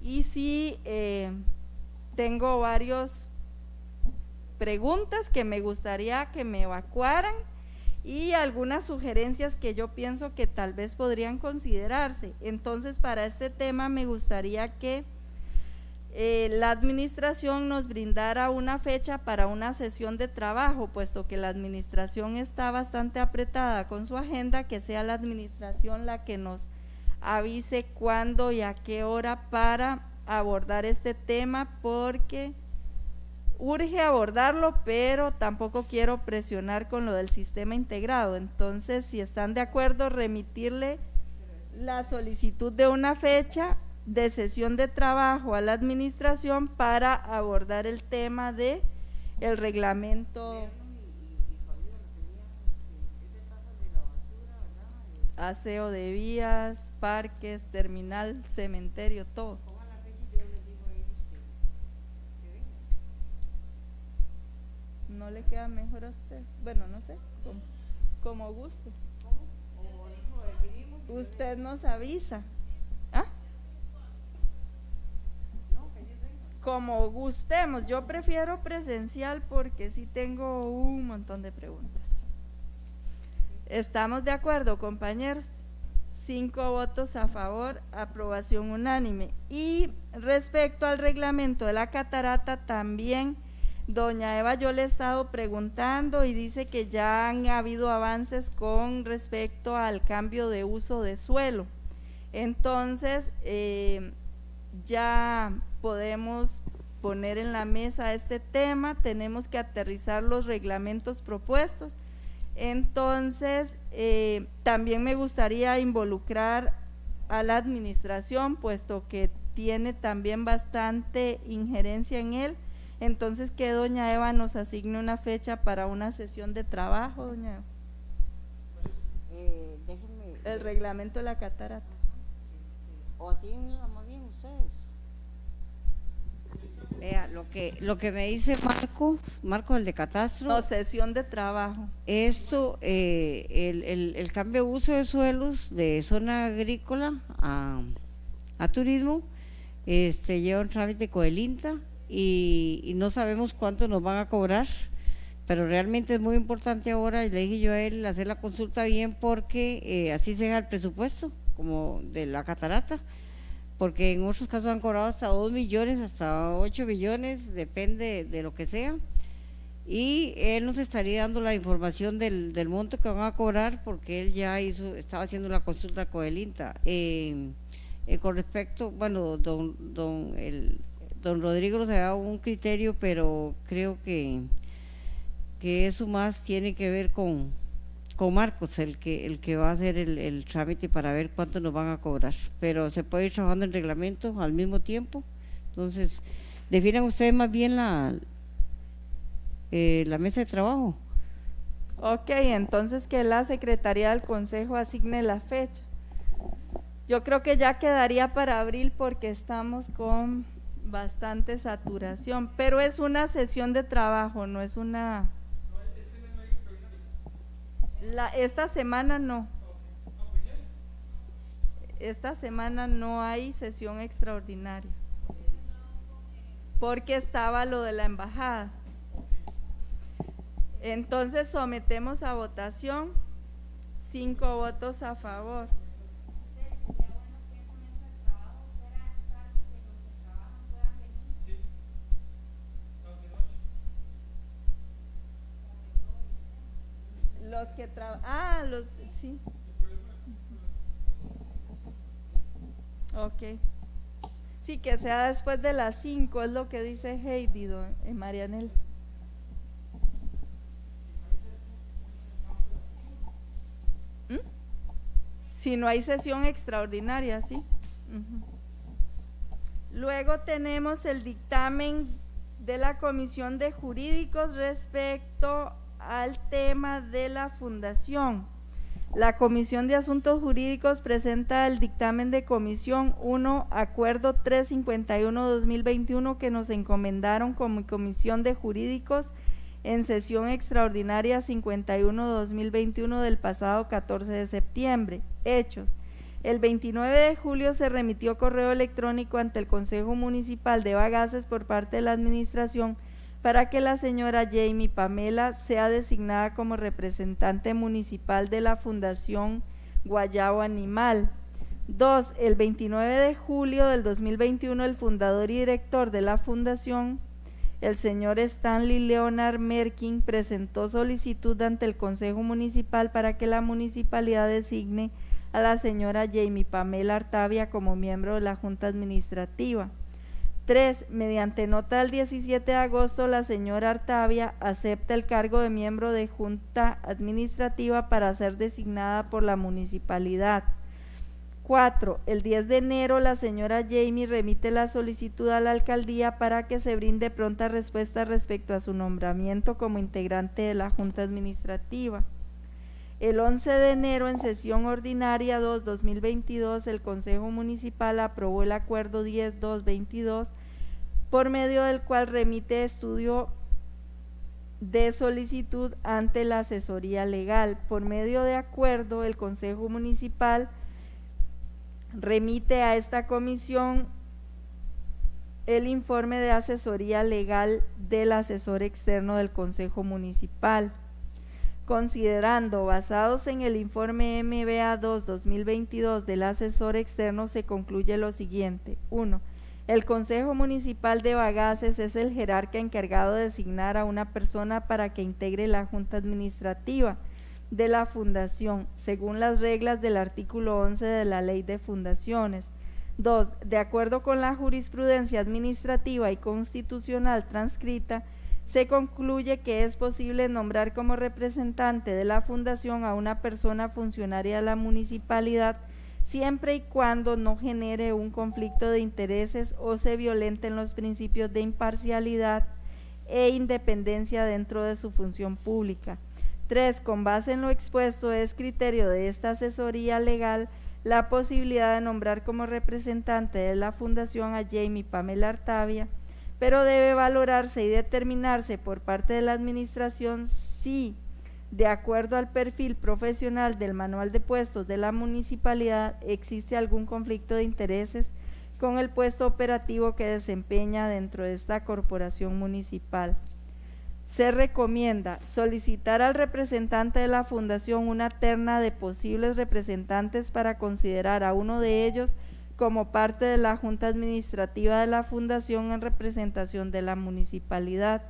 y sí eh, tengo varias preguntas que me gustaría que me evacuaran y algunas sugerencias que yo pienso que tal vez podrían considerarse. Entonces, para este tema me gustaría que eh, la administración nos brindara una fecha para una sesión de trabajo, puesto que la administración está bastante apretada con su agenda, que sea la administración la que nos avise cuándo y a qué hora para abordar este tema, porque urge abordarlo, pero tampoco quiero presionar con lo del sistema integrado. Entonces, si están de acuerdo, remitirle la solicitud de una fecha de sesión de trabajo a la administración para abordar el tema de el reglamento aseo de vías, parques, terminal, cementerio, todo. ¿No le queda mejor a usted? Bueno, no sé, como, como guste. Usted nos avisa. Como gustemos. Yo prefiero presencial porque sí tengo un montón de preguntas. ¿Estamos de acuerdo, compañeros? Cinco votos a favor, aprobación unánime. Y respecto al reglamento de la catarata, también, doña Eva, yo le he estado preguntando y dice que ya han habido avances con respecto al cambio de uso de suelo. Entonces, eh, ya podemos poner en la mesa este tema, tenemos que aterrizar los reglamentos propuestos. Entonces, eh, también me gustaría involucrar a la administración, puesto que tiene también bastante injerencia en él. Entonces, que doña Eva nos asigne una fecha para una sesión de trabajo, doña Eva. Eh, El reglamento de la catarata. O así más bien ustedes. Vea, lo que, lo que me dice Marco, Marco el de Catastro. No, sesión de trabajo. Esto, eh, el, el, cambio de uso de suelos de zona agrícola a, turismo, este, lleva un trámite con el INTA y, no sabemos cuánto nos van a cobrar, pero realmente es muy importante ahora, y le dije yo a él, hacer la consulta bien porque eh, así se deja el presupuesto, como de la catarata porque en otros casos han cobrado hasta 2 millones, hasta 8 millones, depende de lo que sea. Y él nos estaría dando la información del, del monto que van a cobrar porque él ya hizo, estaba haciendo la consulta con el INTA. Eh, eh, con respecto, bueno, don, don, el, don Rodrigo nos ha dado un criterio, pero creo que, que eso más tiene que ver con, con Marcos, el que, el que va a hacer el, trámite para ver cuánto nos van a cobrar. Pero se puede ir trabajando en reglamento al mismo tiempo. Entonces, definan ustedes más bien la, eh, la mesa de trabajo. Ok, entonces que la Secretaría del Consejo asigne la fecha. Yo creo que ya quedaría para abril porque estamos con bastante saturación, pero es una sesión de trabajo, no es una... La, esta semana no. Esta semana no hay sesión extraordinaria. Porque estaba lo de la embajada. Entonces sometemos a votación cinco votos a favor. Los que trabajan. Ah, los. Sí. Ok. Sí, que sea después de las 5, es lo que dice Heidi, eh, Marianel. ¿Mm? Si no hay sesión extraordinaria, sí. Luego tenemos el dictamen de la Comisión de Jurídicos respecto al tema de la fundación. La Comisión de Asuntos Jurídicos presenta el dictamen de Comisión 1, Acuerdo 351-2021 que nos encomendaron como Comisión de Jurídicos en sesión extraordinaria 51-2021 del pasado 14 de septiembre. Hechos. El 29 de julio se remitió correo electrónico ante el Consejo Municipal de Bagaces por parte de la Administración para que la señora Jamie Pamela sea designada como representante municipal de la Fundación Guayabo Animal. Dos, el 29 de julio del 2021, el fundador y director de la fundación, el señor Stanley Leonard Merkin, presentó solicitud ante el Consejo Municipal para que la municipalidad designe a la señora Jamie Pamela Artavia como miembro de la Junta Administrativa. 3. Mediante nota del 17 de agosto, la señora Artavia acepta el cargo de miembro de Junta Administrativa para ser designada por la municipalidad. 4. El 10 de enero, la señora Jamie remite la solicitud a la alcaldía para que se brinde pronta respuesta respecto a su nombramiento como integrante de la Junta Administrativa. El 11 de enero, en sesión ordinaria 2-2022, el Consejo Municipal aprobó el Acuerdo 10-222, por medio del cual remite estudio de solicitud ante la asesoría legal. Por medio de acuerdo, el Consejo Municipal remite a esta comisión el informe de asesoría legal del asesor externo del Consejo Municipal considerando basados en el informe MBA 2-2022 del asesor externo se concluye lo siguiente. 1. El Consejo Municipal de Bagaces es el jerarca encargado de designar a una persona para que integre la Junta Administrativa de la Fundación, según las reglas del artículo 11 de la Ley de Fundaciones. 2. De acuerdo con la jurisprudencia administrativa y constitucional transcrita, se concluye que es posible nombrar como representante de la fundación a una persona funcionaria de la municipalidad siempre y cuando no genere un conflicto de intereses o se violenten los principios de imparcialidad e independencia dentro de su función pública. 3. Con base en lo expuesto es criterio de esta asesoría legal la posibilidad de nombrar como representante de la fundación a Jamie Pamela Artavia, pero debe valorarse y determinarse por parte de la administración si, de acuerdo al perfil profesional del manual de puestos de la municipalidad, existe algún conflicto de intereses con el puesto operativo que desempeña dentro de esta corporación municipal. Se recomienda solicitar al representante de la fundación una terna de posibles representantes para considerar a uno de ellos como parte de la Junta Administrativa de la Fundación en representación de la municipalidad.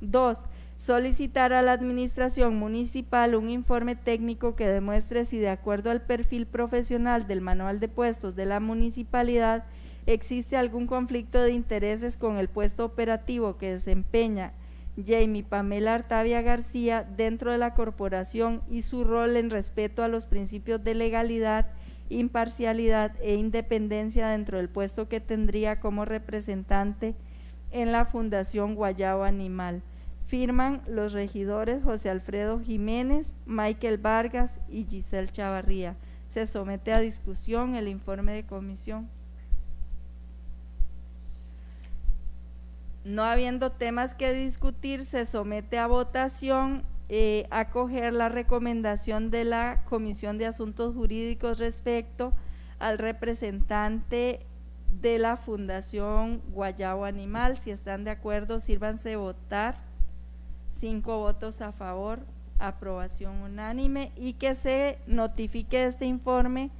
2. Solicitar a la Administración Municipal un informe técnico que demuestre si de acuerdo al perfil profesional del manual de puestos de la municipalidad existe algún conflicto de intereses con el puesto operativo que desempeña Jamie Pamela Artavia García dentro de la corporación y su rol en respeto a los principios de legalidad, imparcialidad e independencia dentro del puesto que tendría como representante en la Fundación Guayabo Animal. Firman los regidores José Alfredo Jiménez, Michael Vargas y Giselle Chavarría. Se somete a discusión el informe de comisión. No habiendo temas que discutir, se somete a votación eh, acoger la recomendación de la Comisión de Asuntos Jurídicos respecto al representante de la Fundación Guayabo Animal. Si están de acuerdo, sírvanse votar. Cinco votos a favor, aprobación unánime y que se notifique este informe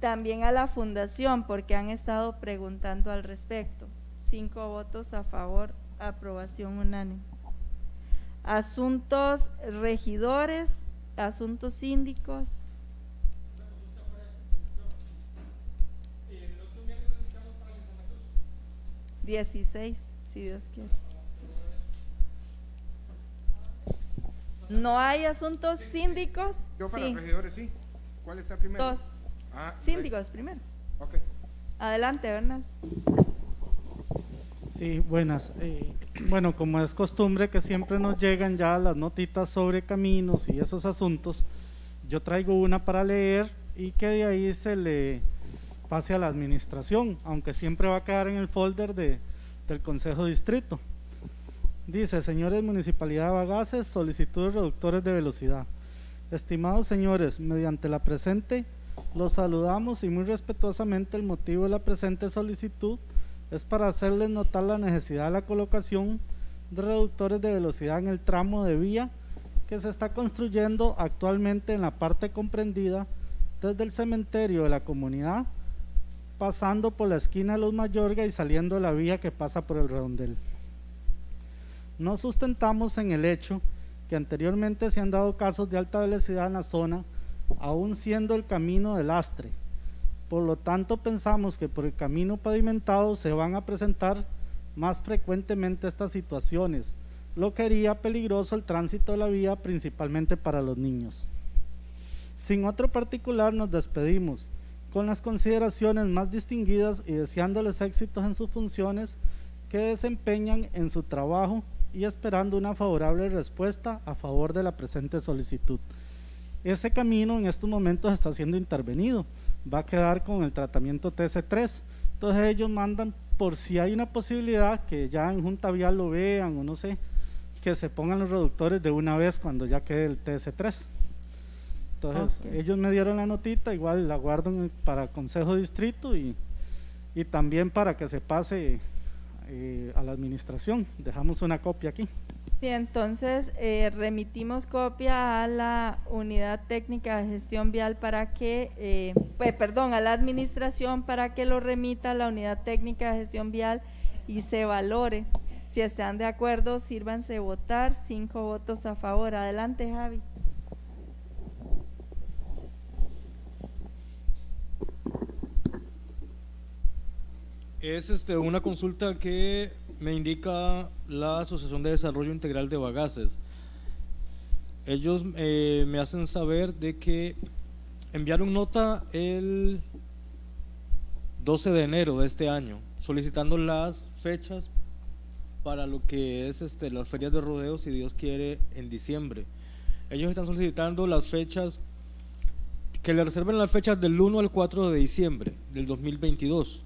también a la Fundación porque han estado preguntando al respecto. Cinco votos a favor, aprobación unánime. Asuntos regidores, asuntos síndicos. Dieciséis, si Dios quiere. ¿No hay asuntos síndicos? Yo para Sí. regidores sí. ¿Cuál está primero? Dos. Ah, Síndicos primero. Ok. Adelante, Bernal. Sí, buenas. Eh, [clears throat] bueno, como es costumbre que siempre nos llegan ya las notitas sobre caminos y esos asuntos, yo traigo una para leer y que de ahí se le pase a la administración, aunque siempre va a quedar en el folder de, del Consejo Distrito. Dice, señores Municipalidad de Bagaces, solicitudes reductores de velocidad. Estimados señores, mediante la presente, los saludamos y muy respetuosamente el motivo de la presente solicitud es para hacerles notar la necesidad de la colocación de reductores de velocidad en el tramo de vía que se está construyendo actualmente en la parte comprendida desde el cementerio de la comunidad, pasando por la esquina de Los Mayorga y saliendo de la vía que pasa por el redondel. Nos sustentamos en el hecho que anteriormente se han dado casos de alta velocidad en la zona, aún siendo el camino de lastre. Por lo tanto, pensamos que por el camino pavimentado se van a presentar más frecuentemente estas situaciones, lo que haría peligroso el tránsito de la vía principalmente para los niños. Sin otro particular nos despedimos con las consideraciones más distinguidas y deseándoles éxitos en sus funciones que desempeñan en su trabajo y esperando una favorable respuesta a favor de la presente solicitud. Ese camino en estos momentos está siendo intervenido, va a quedar con el tratamiento TC3. Entonces ellos mandan por si hay una posibilidad que ya en Junta Vial lo vean o no sé, que se pongan los reductores de una vez cuando ya quede el TS3. Entonces Ok. ellos me dieron la notita, igual la guardo el- para Consejo Distrito y, y también para que se pase eh, a la administración. Dejamos una copia aquí. Sí, entonces eh, remitimos copia a la unidad técnica de gestión vial para que, pues, perdón, a la administración para que lo remita a la unidad técnica de gestión vial y se valore. Si están de acuerdo, sírvanse votar. Cinco votos a favor. Adelante, Javi. Es este, una consulta que me indica la Asociación de Desarrollo Integral de Bagaces. Ellos eh, me hacen saber de que enviaron nota el 12 de enero de este año solicitando las fechas para lo que es este, las ferias de rodeo, si Dios quiere, en diciembre. Ellos están solicitando las fechas, que le reserven las fechas del 1 al 4 de diciembre del 2022.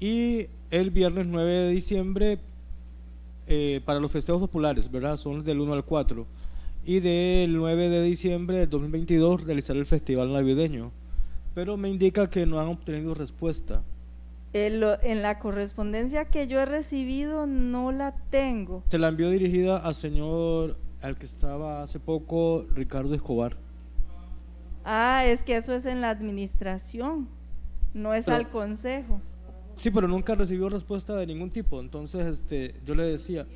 Y el viernes 9 de diciembre eh, para los festejos populares, ¿verdad? Son del 1 al 4. Y del 9 de diciembre del 2022 realizar el festival navideño. Pero me indica que no han obtenido respuesta. Eh, lo- en la correspondencia que yo he recibido no la tengo. Se la envió dirigida al señor, al que estaba hace poco, Ricardo Escobar. Ah, es que eso es en la administración. no es Pero- al consejo. Sí, pero nunca recibió respuesta de ningún tipo. Entonces, este, yo le decía,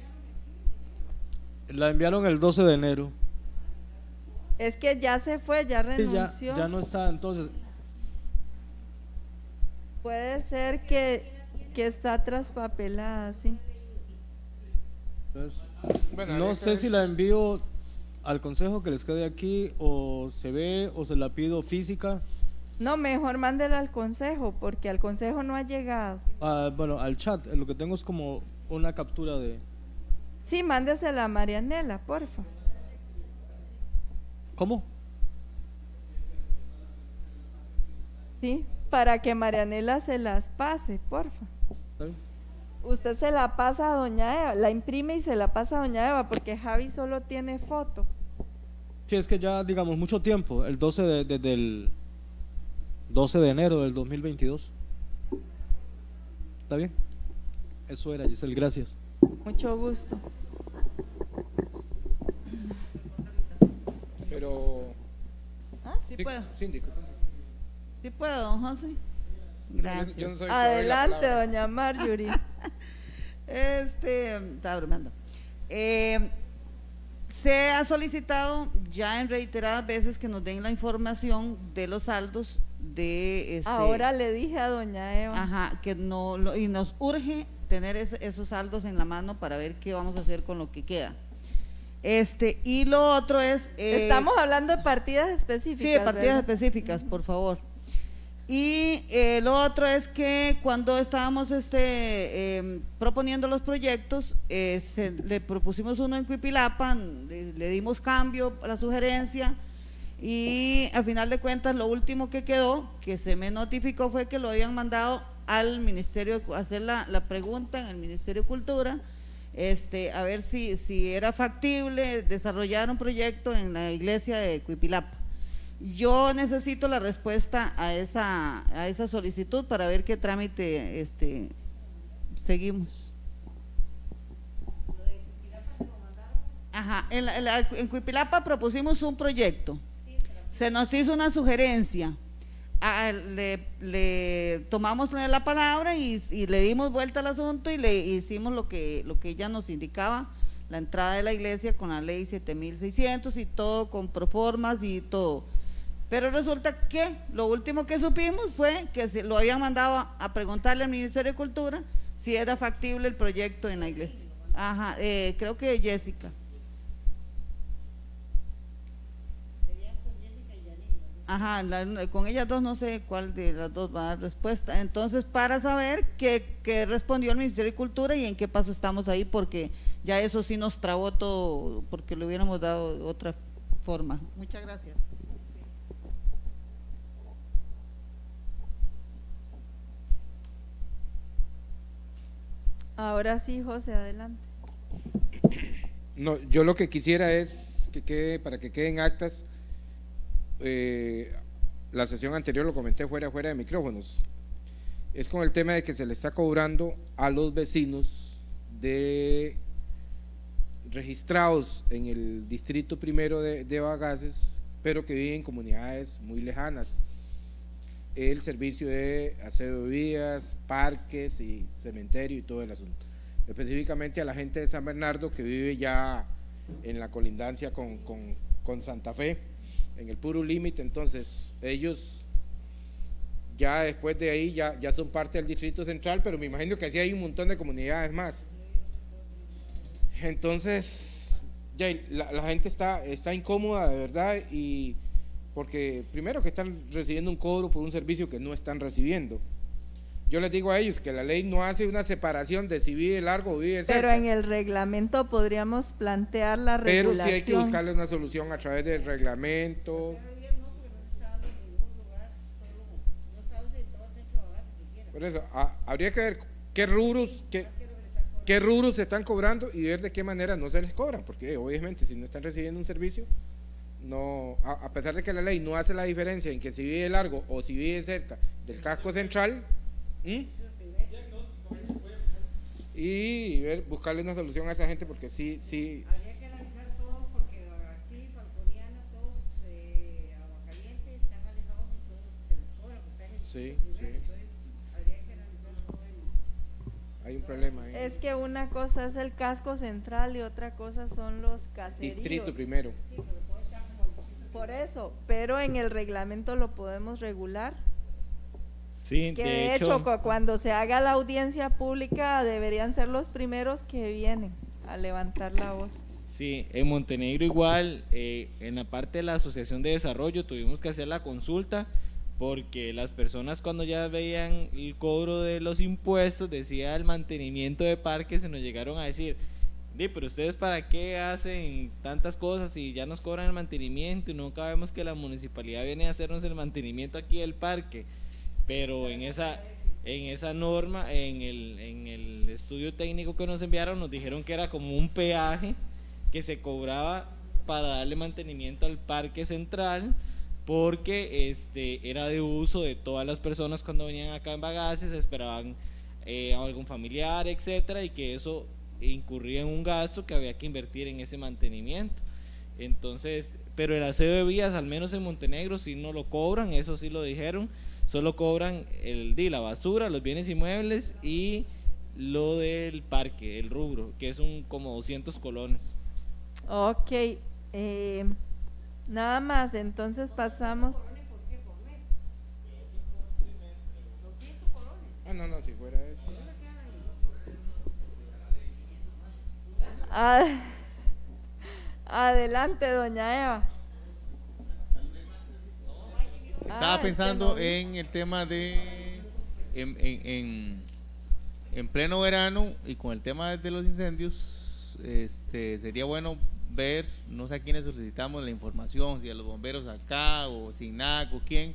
la enviaron el 12 de enero. Es que ya se fue, ya renunció. ya no está, entonces, Puede ser que, que está traspapelada, sí. pues, Bueno, no sé si la envío al consejo que les quede aquí o se ve o se la pido física. No, mejor mándela al consejo, porque al consejo no ha llegado. Ah, bueno, al chat. Lo que tengo es como una captura de... Sí, mándesela a Marianela, porfa. ¿Cómo? Sí, para que Marianela se las pase, porfa. Usted se la pasa a doña Eva, la imprime y se la pasa a doña Eva, porque Javi solo tiene foto. Sí, es que ya, digamos, mucho tiempo, el 12 de, de- del 12 de enero del 2022. ¿Está bien? Eso era, Giselle, gracias. Mucho gusto. Pero. Sí Sí, puedo, síndico, sí puedo, don José. Yo- Gracias. yo no doy la Adelante, doña Marjorie. [laughs] Este, estaba bromeando. Eh, se ha solicitado ya en reiteradas veces que nos den la información de los saldos de este, Ahora le dije a doña Eva. ajá, que no lo- y nos urge tener esos saldos en la mano para ver qué vamos a hacer con lo que queda. Este, y lo otro es eh, Estamos hablando de partidas específicas. Sí, de partidas ¿verdad? específicas, por favor. Y eh, lo otro es que cuando estábamos este, em, proponiendo los proyectos, eh, se- le propusimos uno en Cuipilapa, le, le dimos cambio a la sugerencia y al final de cuentas lo último que quedó, que se me notificó fue que lo habían mandado al Ministerio, a hacer la, la pregunta en el Ministerio de Cultura, este, a ver si, si era factible desarrollar un proyecto en la iglesia de Cuipilapa. Yo necesito la respuesta a esa, a esa solicitud para ver qué trámite este, seguimos. Ajá, en, en la- en Cuipilapa propusimos un proyecto. Se nos hizo una sugerencia. Ah, le, le tomamos la palabra y, le dimos vuelta al asunto y le hicimos lo que, lo que ella nos indicaba, la entrada de la iglesia con la ley 7600 y todo con proformas y todo. Pero resulta que lo último que supimos fue que se lo habían mandado a, a preguntarle al Ministerio de Cultura si era factible el proyecto en la iglesia. Ajá, eh, creo que Jessica. Ajá, la- con ellas dos no sé cuál de las dos va a dar respuesta. Entonces, para saber qué, qué respondió el Ministerio de Cultura y en qué paso estamos ahí, porque ya eso sí nos trabó todo, porque le hubiéramos dado otra forma. Muchas gracias. Ahora sí, José, adelante. No, yo lo que quisiera es que quede, para que queden actas, eh, la sesión anterior lo comenté fuera, fuera de micrófonos, es con el tema de que se le está cobrando a los vecinos de registrados en el distrito primero de, de Bagaces, pero que viven en comunidades muy lejanas, el servicio de aseo de vías, parques y cementerio y todo el asunto. Específicamente a la gente de San Bernardo que vive ya en la colindancia con, con- con Santa Fe, en el puro límite, entonces ellos ya después de ahí ya, ya son parte del distrito central, pero me imagino que así hay un montón de comunidades más. Entonces, ya, la, la gente está, está incómoda de verdad y porque primero que están recibiendo un cobro por un servicio que no están recibiendo. Yo les digo a ellos que la ley no hace una separación de si vive largo o vive cerca. Pero en el reglamento podríamos plantear la Pero sí regulación. hay que buscarle una solución a través del reglamento. Por eso, ha- habría que ver qué rubros, qué, qué rubros se están cobrando y ver de qué manera no se les cobran, porque obviamente si no están recibiendo un servicio, no, a, a pesar de que la ley no hace la diferencia en que si vive largo o si vive cerca del casco central, ¿m? y ver, buscarle una solución a esa gente porque sí, sí, Habría que analizar todo porque aquí, Falconiana, todos, eh, Aguacaliente, están alejados y todos se les cobra porque están en Sí, sí. Hay un problema ahí. Es que una cosa es el casco central y otra cosa son los caseríos. Distrito primero. Por eso, pero en el reglamento lo podemos regular. Sí, Que de hecho, cu- cuando se haga la audiencia pública deberían ser los primeros que vienen a levantar la voz. Sí, en Montenegro igual, eh, en la parte de la Asociación de Desarrollo tuvimos que hacer la consulta porque las personas cuando ya veían el cobro de los impuestos, decía el mantenimiento de parques, se nos llegaron a decir, Di, pero ustedes para qué hacen tantas cosas y ya nos cobran el mantenimiento y nunca vemos que la municipalidad viene a hacernos el mantenimiento aquí del parque. Pero en esa, en esa norma, en el, en el estudio técnico que nos enviaron, nos dijeron que era como un peaje que se cobraba para darle mantenimiento al parque central porque este era de uso de todas las personas cuando venían acá en Bagaces, esperaban eh, a algún familiar, etcétera, y que eso incurría en un gasto que había que invertir en ese mantenimiento. Entonces, pero el aseo de vías, al menos en Montenegro, sí no lo cobran, eso sí lo dijeron, solo cobran el di, la basura, los bienes inmuebles y lo del parque, el rubro, que es un como 200 colones. Ok, eh, nada más, entonces pasamos. Ah, no, no, si fuera eso. Ah, [laughs] adelante, doña Eva. Estaba Ah, es que pensando no en el tema de. En, en, en, en pleno verano y con el tema de los incendios, este sería bueno ver, no sé a quiénes solicitamos la información, si a los bomberos acá o SINAC o quién,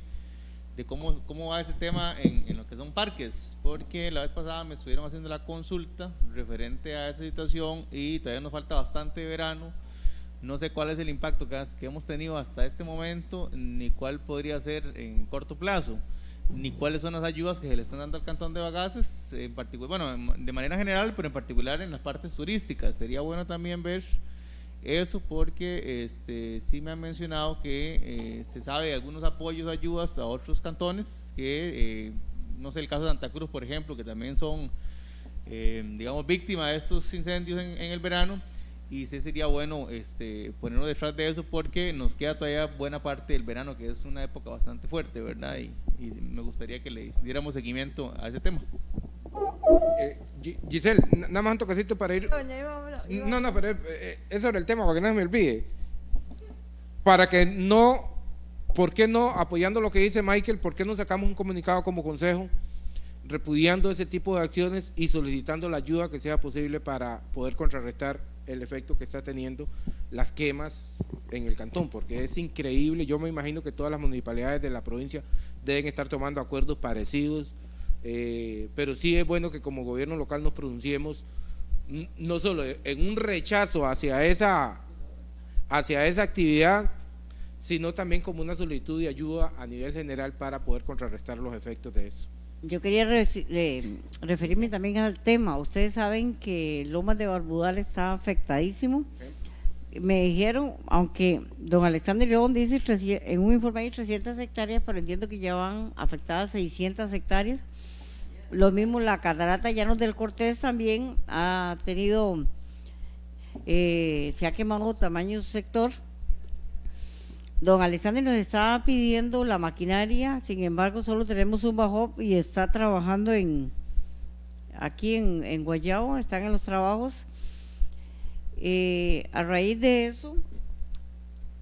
de cómo, cómo va ese tema en, en lo que son parques, porque la vez pasada me estuvieron haciendo la consulta referente a esa situación y todavía nos falta bastante verano. No sé cuál es el impacto que, hemos tenido hasta este momento, ni cuál podría ser en corto plazo, ni cuáles son las ayudas que se le están dando al cantón de Bagaces, particular, bueno, en- de manera general, pero en particular en las partes turísticas. Sería bueno también ver eso porque este, sí me han mencionado que eh, se sabe algunos apoyos, ayudas a otros cantones, que eh, no sé, el caso de Santa Cruz, por ejemplo, que también son, eh, digamos, víctimas de estos incendios en, en el verano. Y sí sería bueno este, ponernos detrás de eso porque nos queda todavía buena parte del verano, que es una época bastante fuerte, ¿verdad? Y, y me gustaría que le diéramos seguimiento a ese tema. Eh, Gi- Giselle, nada más un toquecito para ir. Doña. No, no, pero eh, eh, es sobre el tema, para que no se me olvide. Para que no, ¿por qué no, apoyando lo que dice Michael, por qué no sacamos un comunicado como consejo repudiando ese tipo de acciones y solicitando la ayuda que sea posible para poder contrarrestar el efecto que está teniendo las quemas en el cantón? Porque es increíble, yo me imagino que todas las municipalidades de la provincia deben estar tomando acuerdos parecidos, eh, pero sí es bueno que como gobierno local nos pronunciemos no solo en un rechazo hacia esa hacia esa actividad, sino también como una solicitud de ayuda a nivel general para poder contrarrestar los efectos de eso. Yo quería referirme también al tema. Ustedes saben que Lomas de Barbudal está afectadísimo. Me dijeron, aunque don Alexander León dice en un informe hay 300 hectáreas, pero entiendo que ya van afectadas 600 hectáreas. Lo mismo la catarata Llanos del Cortés también ha tenido, eh, se ha quemado tamaño sector. Don Alexander nos estaba pidiendo la maquinaria, sin embargo solo tenemos un bajo y está trabajando en aquí en, en Guayao, están en los trabajos. Eh, a raíz de eso,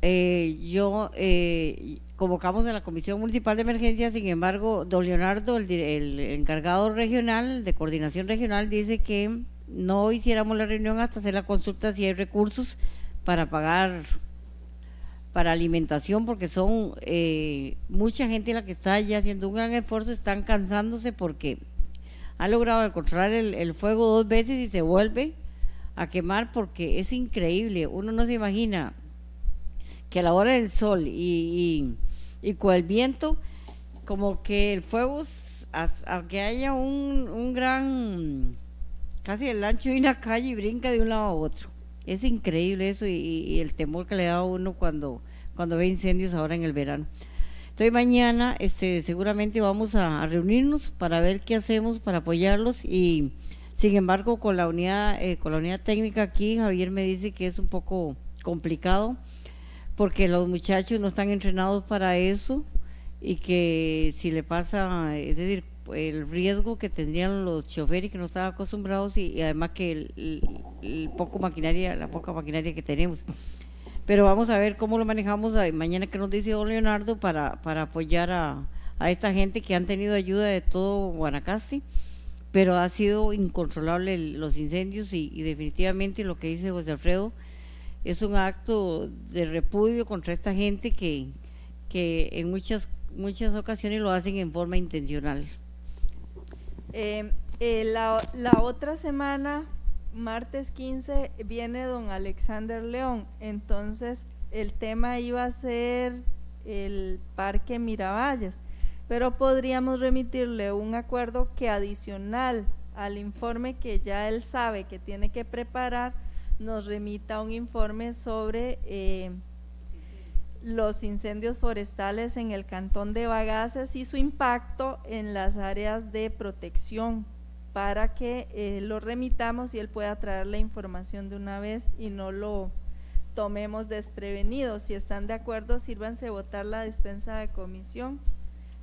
eh, yo eh, convocamos a la Comisión Municipal de Emergencia, sin embargo, don Leonardo, el, el encargado regional de coordinación regional, dice que no hiciéramos la reunión hasta hacer la consulta si hay recursos para pagar para alimentación porque son eh, mucha gente la que está ya haciendo un gran esfuerzo, están cansándose porque ha logrado controlar el, el fuego dos veces y se vuelve a quemar porque es increíble, uno no se imagina que a la hora del sol y, con el viento, como que el fuego, aunque haya un, un gran, casi el ancho de una calle brinca de un lado a otro. Es increíble eso y, el temor que le da a uno cuando, cuando ve incendios ahora en el verano. Entonces mañana este, seguramente vamos a, a reunirnos para ver qué hacemos para apoyarlos y sin embargo con la unidad, eh, con la unidad técnica aquí Javier me dice que es un poco complicado porque los muchachos no están entrenados para eso y que si le pasa, es decir, el riesgo que tendrían los choferes que no estaban acostumbrados y, además que el, poco maquinaria, la poca maquinaria que tenemos. Pero vamos a ver cómo lo manejamos mañana que nos dice don Leonardo para, para apoyar a, esta gente que han tenido ayuda de todo Guanacaste, pero ha sido incontrolable los incendios y, y definitivamente lo que dice José Alfredo es un acto de repudio contra esta gente que, que en muchas, muchas ocasiones lo hacen en forma intencional. Eh, eh, la, la otra semana, martes 15, viene don Alexander León. Entonces, el tema iba a ser el Parque Miravalles, pero podríamos remitirle un acuerdo que adicional al informe que ya él sabe que tiene que preparar, nos remita un informe sobre eh, los incendios forestales en el cantón de Bagaces y su impacto en las áreas de protección para que eh, lo remitamos y él pueda traer la información de una vez y no lo tomemos desprevenido. Si están de acuerdo, sírvanse votar la dispensa de comisión.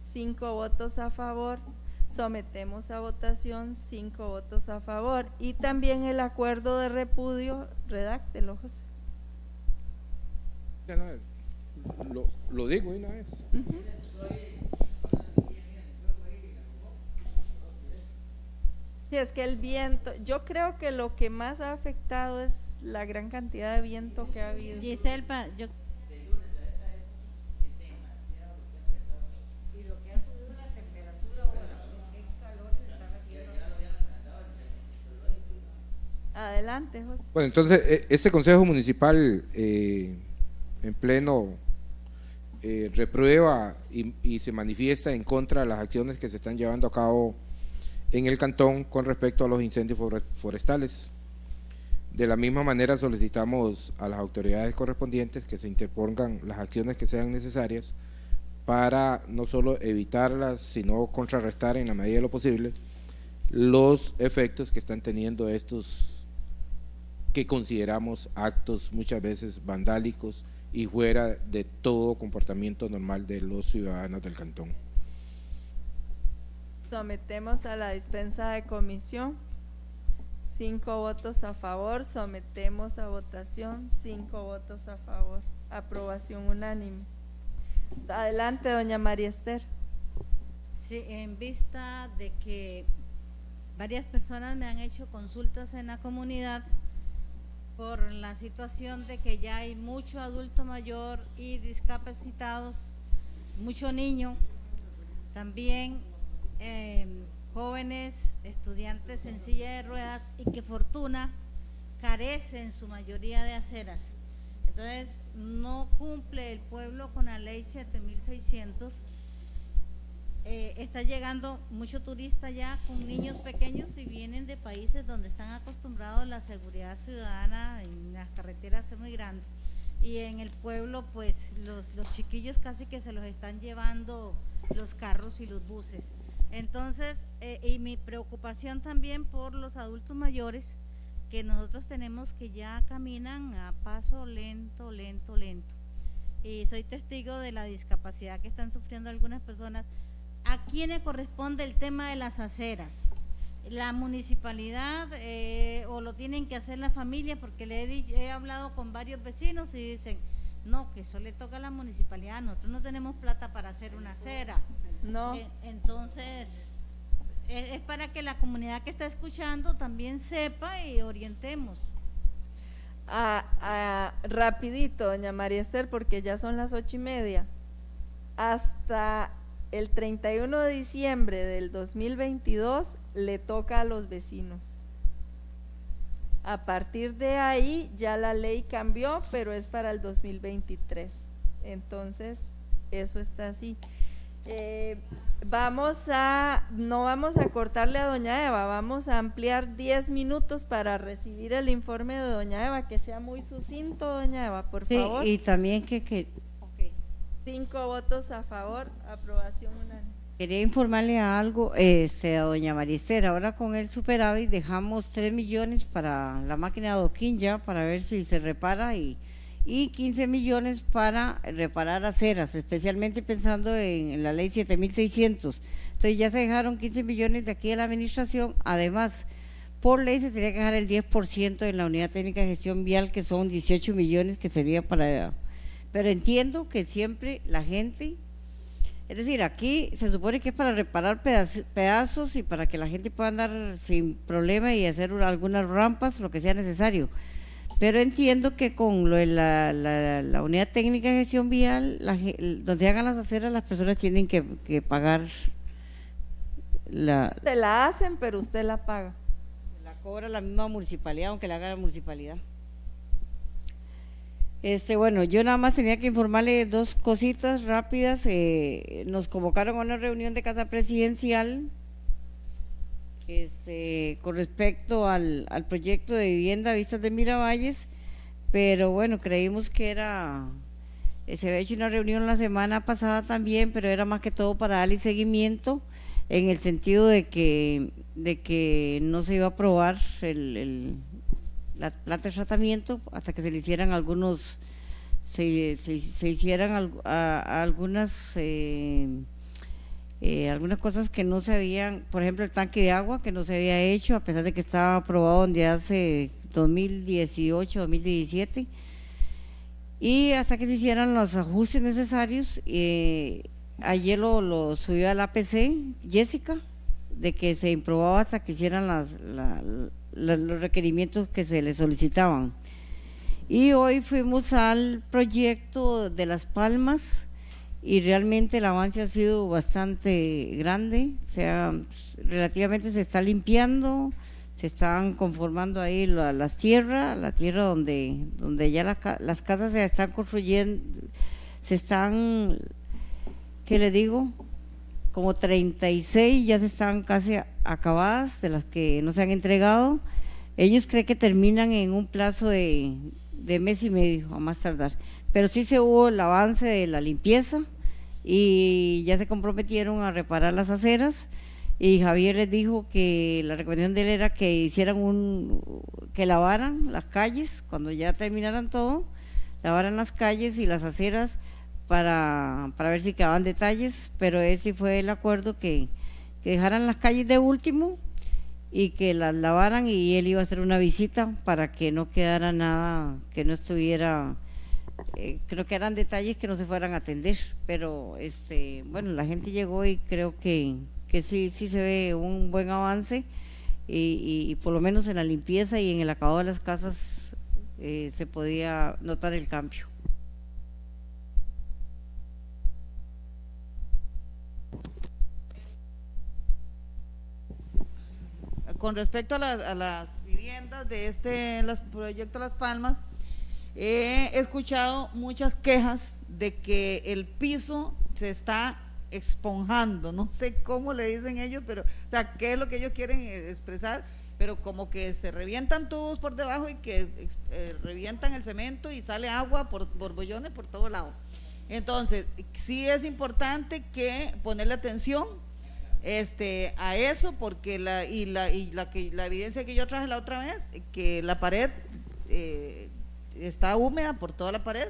Cinco votos a favor. Sometemos a votación cinco votos a favor. Y también el acuerdo de repudio, redáctelo, José. Ya no, lo, lo digo una vez. Sí, es que el viento, yo creo que lo que más ha afectado es la gran cantidad de viento que ha habido. Giselle, yo, Adelante, José. Bueno, entonces, eh, este Consejo Municipal eh, en pleno eh, reprueba y, y se manifiesta en contra de las acciones que se están llevando a cabo en el cantón con respecto a los incendios fore- forestales. De la misma manera solicitamos a las autoridades correspondientes que se interpongan las acciones que sean necesarias para no solo evitarlas, sino contrarrestar en la medida de lo posible los efectos que están teniendo estos que consideramos actos muchas veces vandálicos y fuera de todo comportamiento normal de los ciudadanos del cantón. Sometemos a la dispensa de comisión. Cinco votos a favor, sometemos a votación, cinco votos a favor. Aprobación unánime. Adelante, doña María Esther. sí, en vista de que varias personas me han hecho consultas en la comunidad por la situación de que ya hay mucho adulto mayor y discapacitados, mucho niño, también eh, jóvenes, estudiantes en silla de ruedas y que fortuna carecen su mayoría de aceras. Entonces, no cumple el pueblo con la ley 7600 eh, está llegando mucho turista ya con niños pequeños y vienen de países donde están acostumbrados la seguridad ciudadana en las carreteras es muy grande. Y en el pueblo pues los, los chiquillos casi que se los están llevando los carros y los buses. Entonces eh, y mi preocupación también por los adultos mayores que nosotros tenemos que ya caminan a paso lento lento lento. Y soy testigo de la discapacidad que están sufriendo algunas personas ¿A quién le corresponde el tema de las aceras? ¿La municipalidad eh, o lo tienen que hacer la familia? Porque le he, dicho- he hablado con varios vecinos y dicen, no, que eso le toca a la municipalidad, nosotros no tenemos plata para hacer una acera. No. Eh, entonces, es, es para que la comunidad que está escuchando también sepa y orientemos. Ah, ah, rapidito, doña María Esther, porque ya son las ocho y media. Hasta el 31 de diciembre del 2022 le toca a los vecinos. A partir de ahí ya la ley cambió, pero es para el 2023. Entonces, eso está así. Eh, vamos a, no vamos a cortarle a doña Eva, vamos a ampliar 10 minutos para recibir el informe de doña Eva, que sea muy sucinto, doña Eva, por Sí, favor. y también que, que. Cinco votos a favor, aprobación unánime. Quería informarle a algo, este, a doña Maricera, ahora con el superávit dejamos 3 millones para la máquina de adoquín ya, para ver si se repara y, y 15 millones para reparar aceras, especialmente pensando en, la ley 7600. Entonces ya se dejaron 15 millones de aquí de la administración, además por ley se tenía que dejar el 10% en la unidad técnica de gestión vial, que son 18 millones que sería para... Pero entiendo que siempre la gente es decir, aquí se supone que es para reparar pedaz- pedazos y para que la gente pueda andar sin problema y hacer una- algunas rampas, lo que sea necesario. Pero entiendo que con lo de la, la- la unidad técnica de gestión vial, la donde hagan las aceras, las personas tienen que, que pagar la, Te la hacen, pero usted la paga. la cobra la misma municipalidad, aunque la haga la municipalidad. Este, bueno, yo nada más tenía que informarle dos cositas rápidas. eh, nos convocaron a una reunión de casa presidencial este, con respecto al, proyecto de vivienda Vistas de Miravalles, pero bueno, creímos que era, eh, se había hecho una reunión la semana pasada también, pero era más que todo para darle seguimiento en el sentido de que, de que no se iba a aprobar el- la planta de tratamiento hasta que se le hicieran algunos, se, se- hicieran algunas eh, eh, algunas cosas que no se habían, por ejemplo el tanque de agua que no se había hecho a pesar de que estaba aprobado donde hace 2018, 2017 y hasta que se hicieran los ajustes necesarios, eh, ayer lo, lo subió al APC, Jessica, de que se improbaba hasta que hicieran las, la- la- los requerimientos que se le solicitaban. Y hoy fuimos al proyecto de Las Palmas y realmente el avance ha sido bastante grande, o sea, relativamente se está limpiando, se están conformando ahí la- las tierras, la tierra donde, donde ya la las casas se están construyendo, se están, ¿qué le digo? Como 36 ya se están casi acabadas de las que no se han entregado. Ellos creen que terminan en un plazo de, de mes y medio, a más tardar. Pero sí se hubo el avance de la limpieza y ya se comprometieron a reparar las aceras y Javier les dijo que la recomendación de él era que hicieran un que lavaran las calles cuando ya terminaran todo lavaran las calles y las aceras para, para ver si quedaban detalles pero ese fue el acuerdo que, que dejaran las calles de último y que las lavaran y él iba a hacer una visita para que no quedara nada que no estuviera eh, creo que eran detalles que no se fueran a atender, pero este, bueno, la gente llegó y creo que, que sí, sí se ve un buen avance y, y- por lo menos en la limpieza y en el acabado de las casas eh, se podía notar el cambio. Con respecto a, las- viviendas de este proyecto Las Palmas, he escuchado muchas quejas de que el piso se está esponjando, no sé cómo le dicen ellos, pero, o sea, qué es lo que ellos quieren expresar, pero como que se revientan tubos por debajo y que eh, revientan el cemento y sale agua por borbollones por todo lado. Entonces, sí es importante que ponerle atención este a eso porque la y la y la que la evidencia que yo traje la otra vez que la pared eh, está húmeda por toda la pared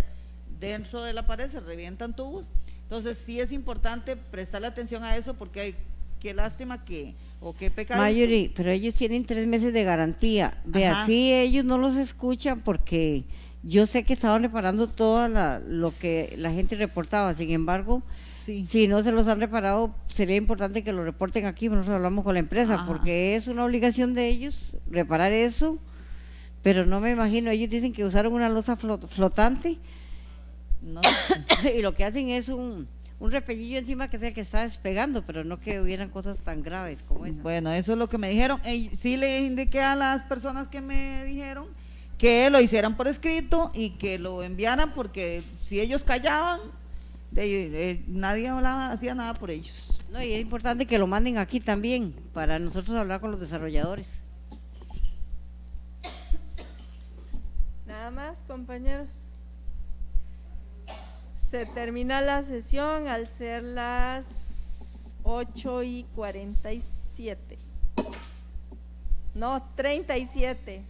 dentro de la pared se revientan tubos entonces sí es importante prestarle atención a eso porque hay qué lástima que o qué pecado Mayuri, pero ellos tienen tres meses de garantía. Vea, Ajá. sí, ellos no los escuchan porque yo sé que estaban reparando todo lo que la gente reportaba. Sin embargo, sí si no se los han reparado, sería importante que lo reporten aquí. Nosotros hablamos con la empresa Ajá. porque es una obligación de ellos reparar eso. Pero no me imagino, ellos dicen que usaron una losa flot- flotante no [coughs] y lo que hacen es un, un repellillo encima que es el que está despegando, pero no que hubieran cosas tan graves como esa. Bueno, eso es lo que me dijeron. Y sí le indiqué a las personas que me dijeron que lo hicieran por escrito y que lo enviaran porque si ellos callaban, de- eh, nadie hablaba, hacía nada por ellos. No, y es importante que lo manden aquí también para nosotros hablar con los desarrolladores. Nada más, compañeros. Se termina la sesión al ser las 8 y 47. No, 37.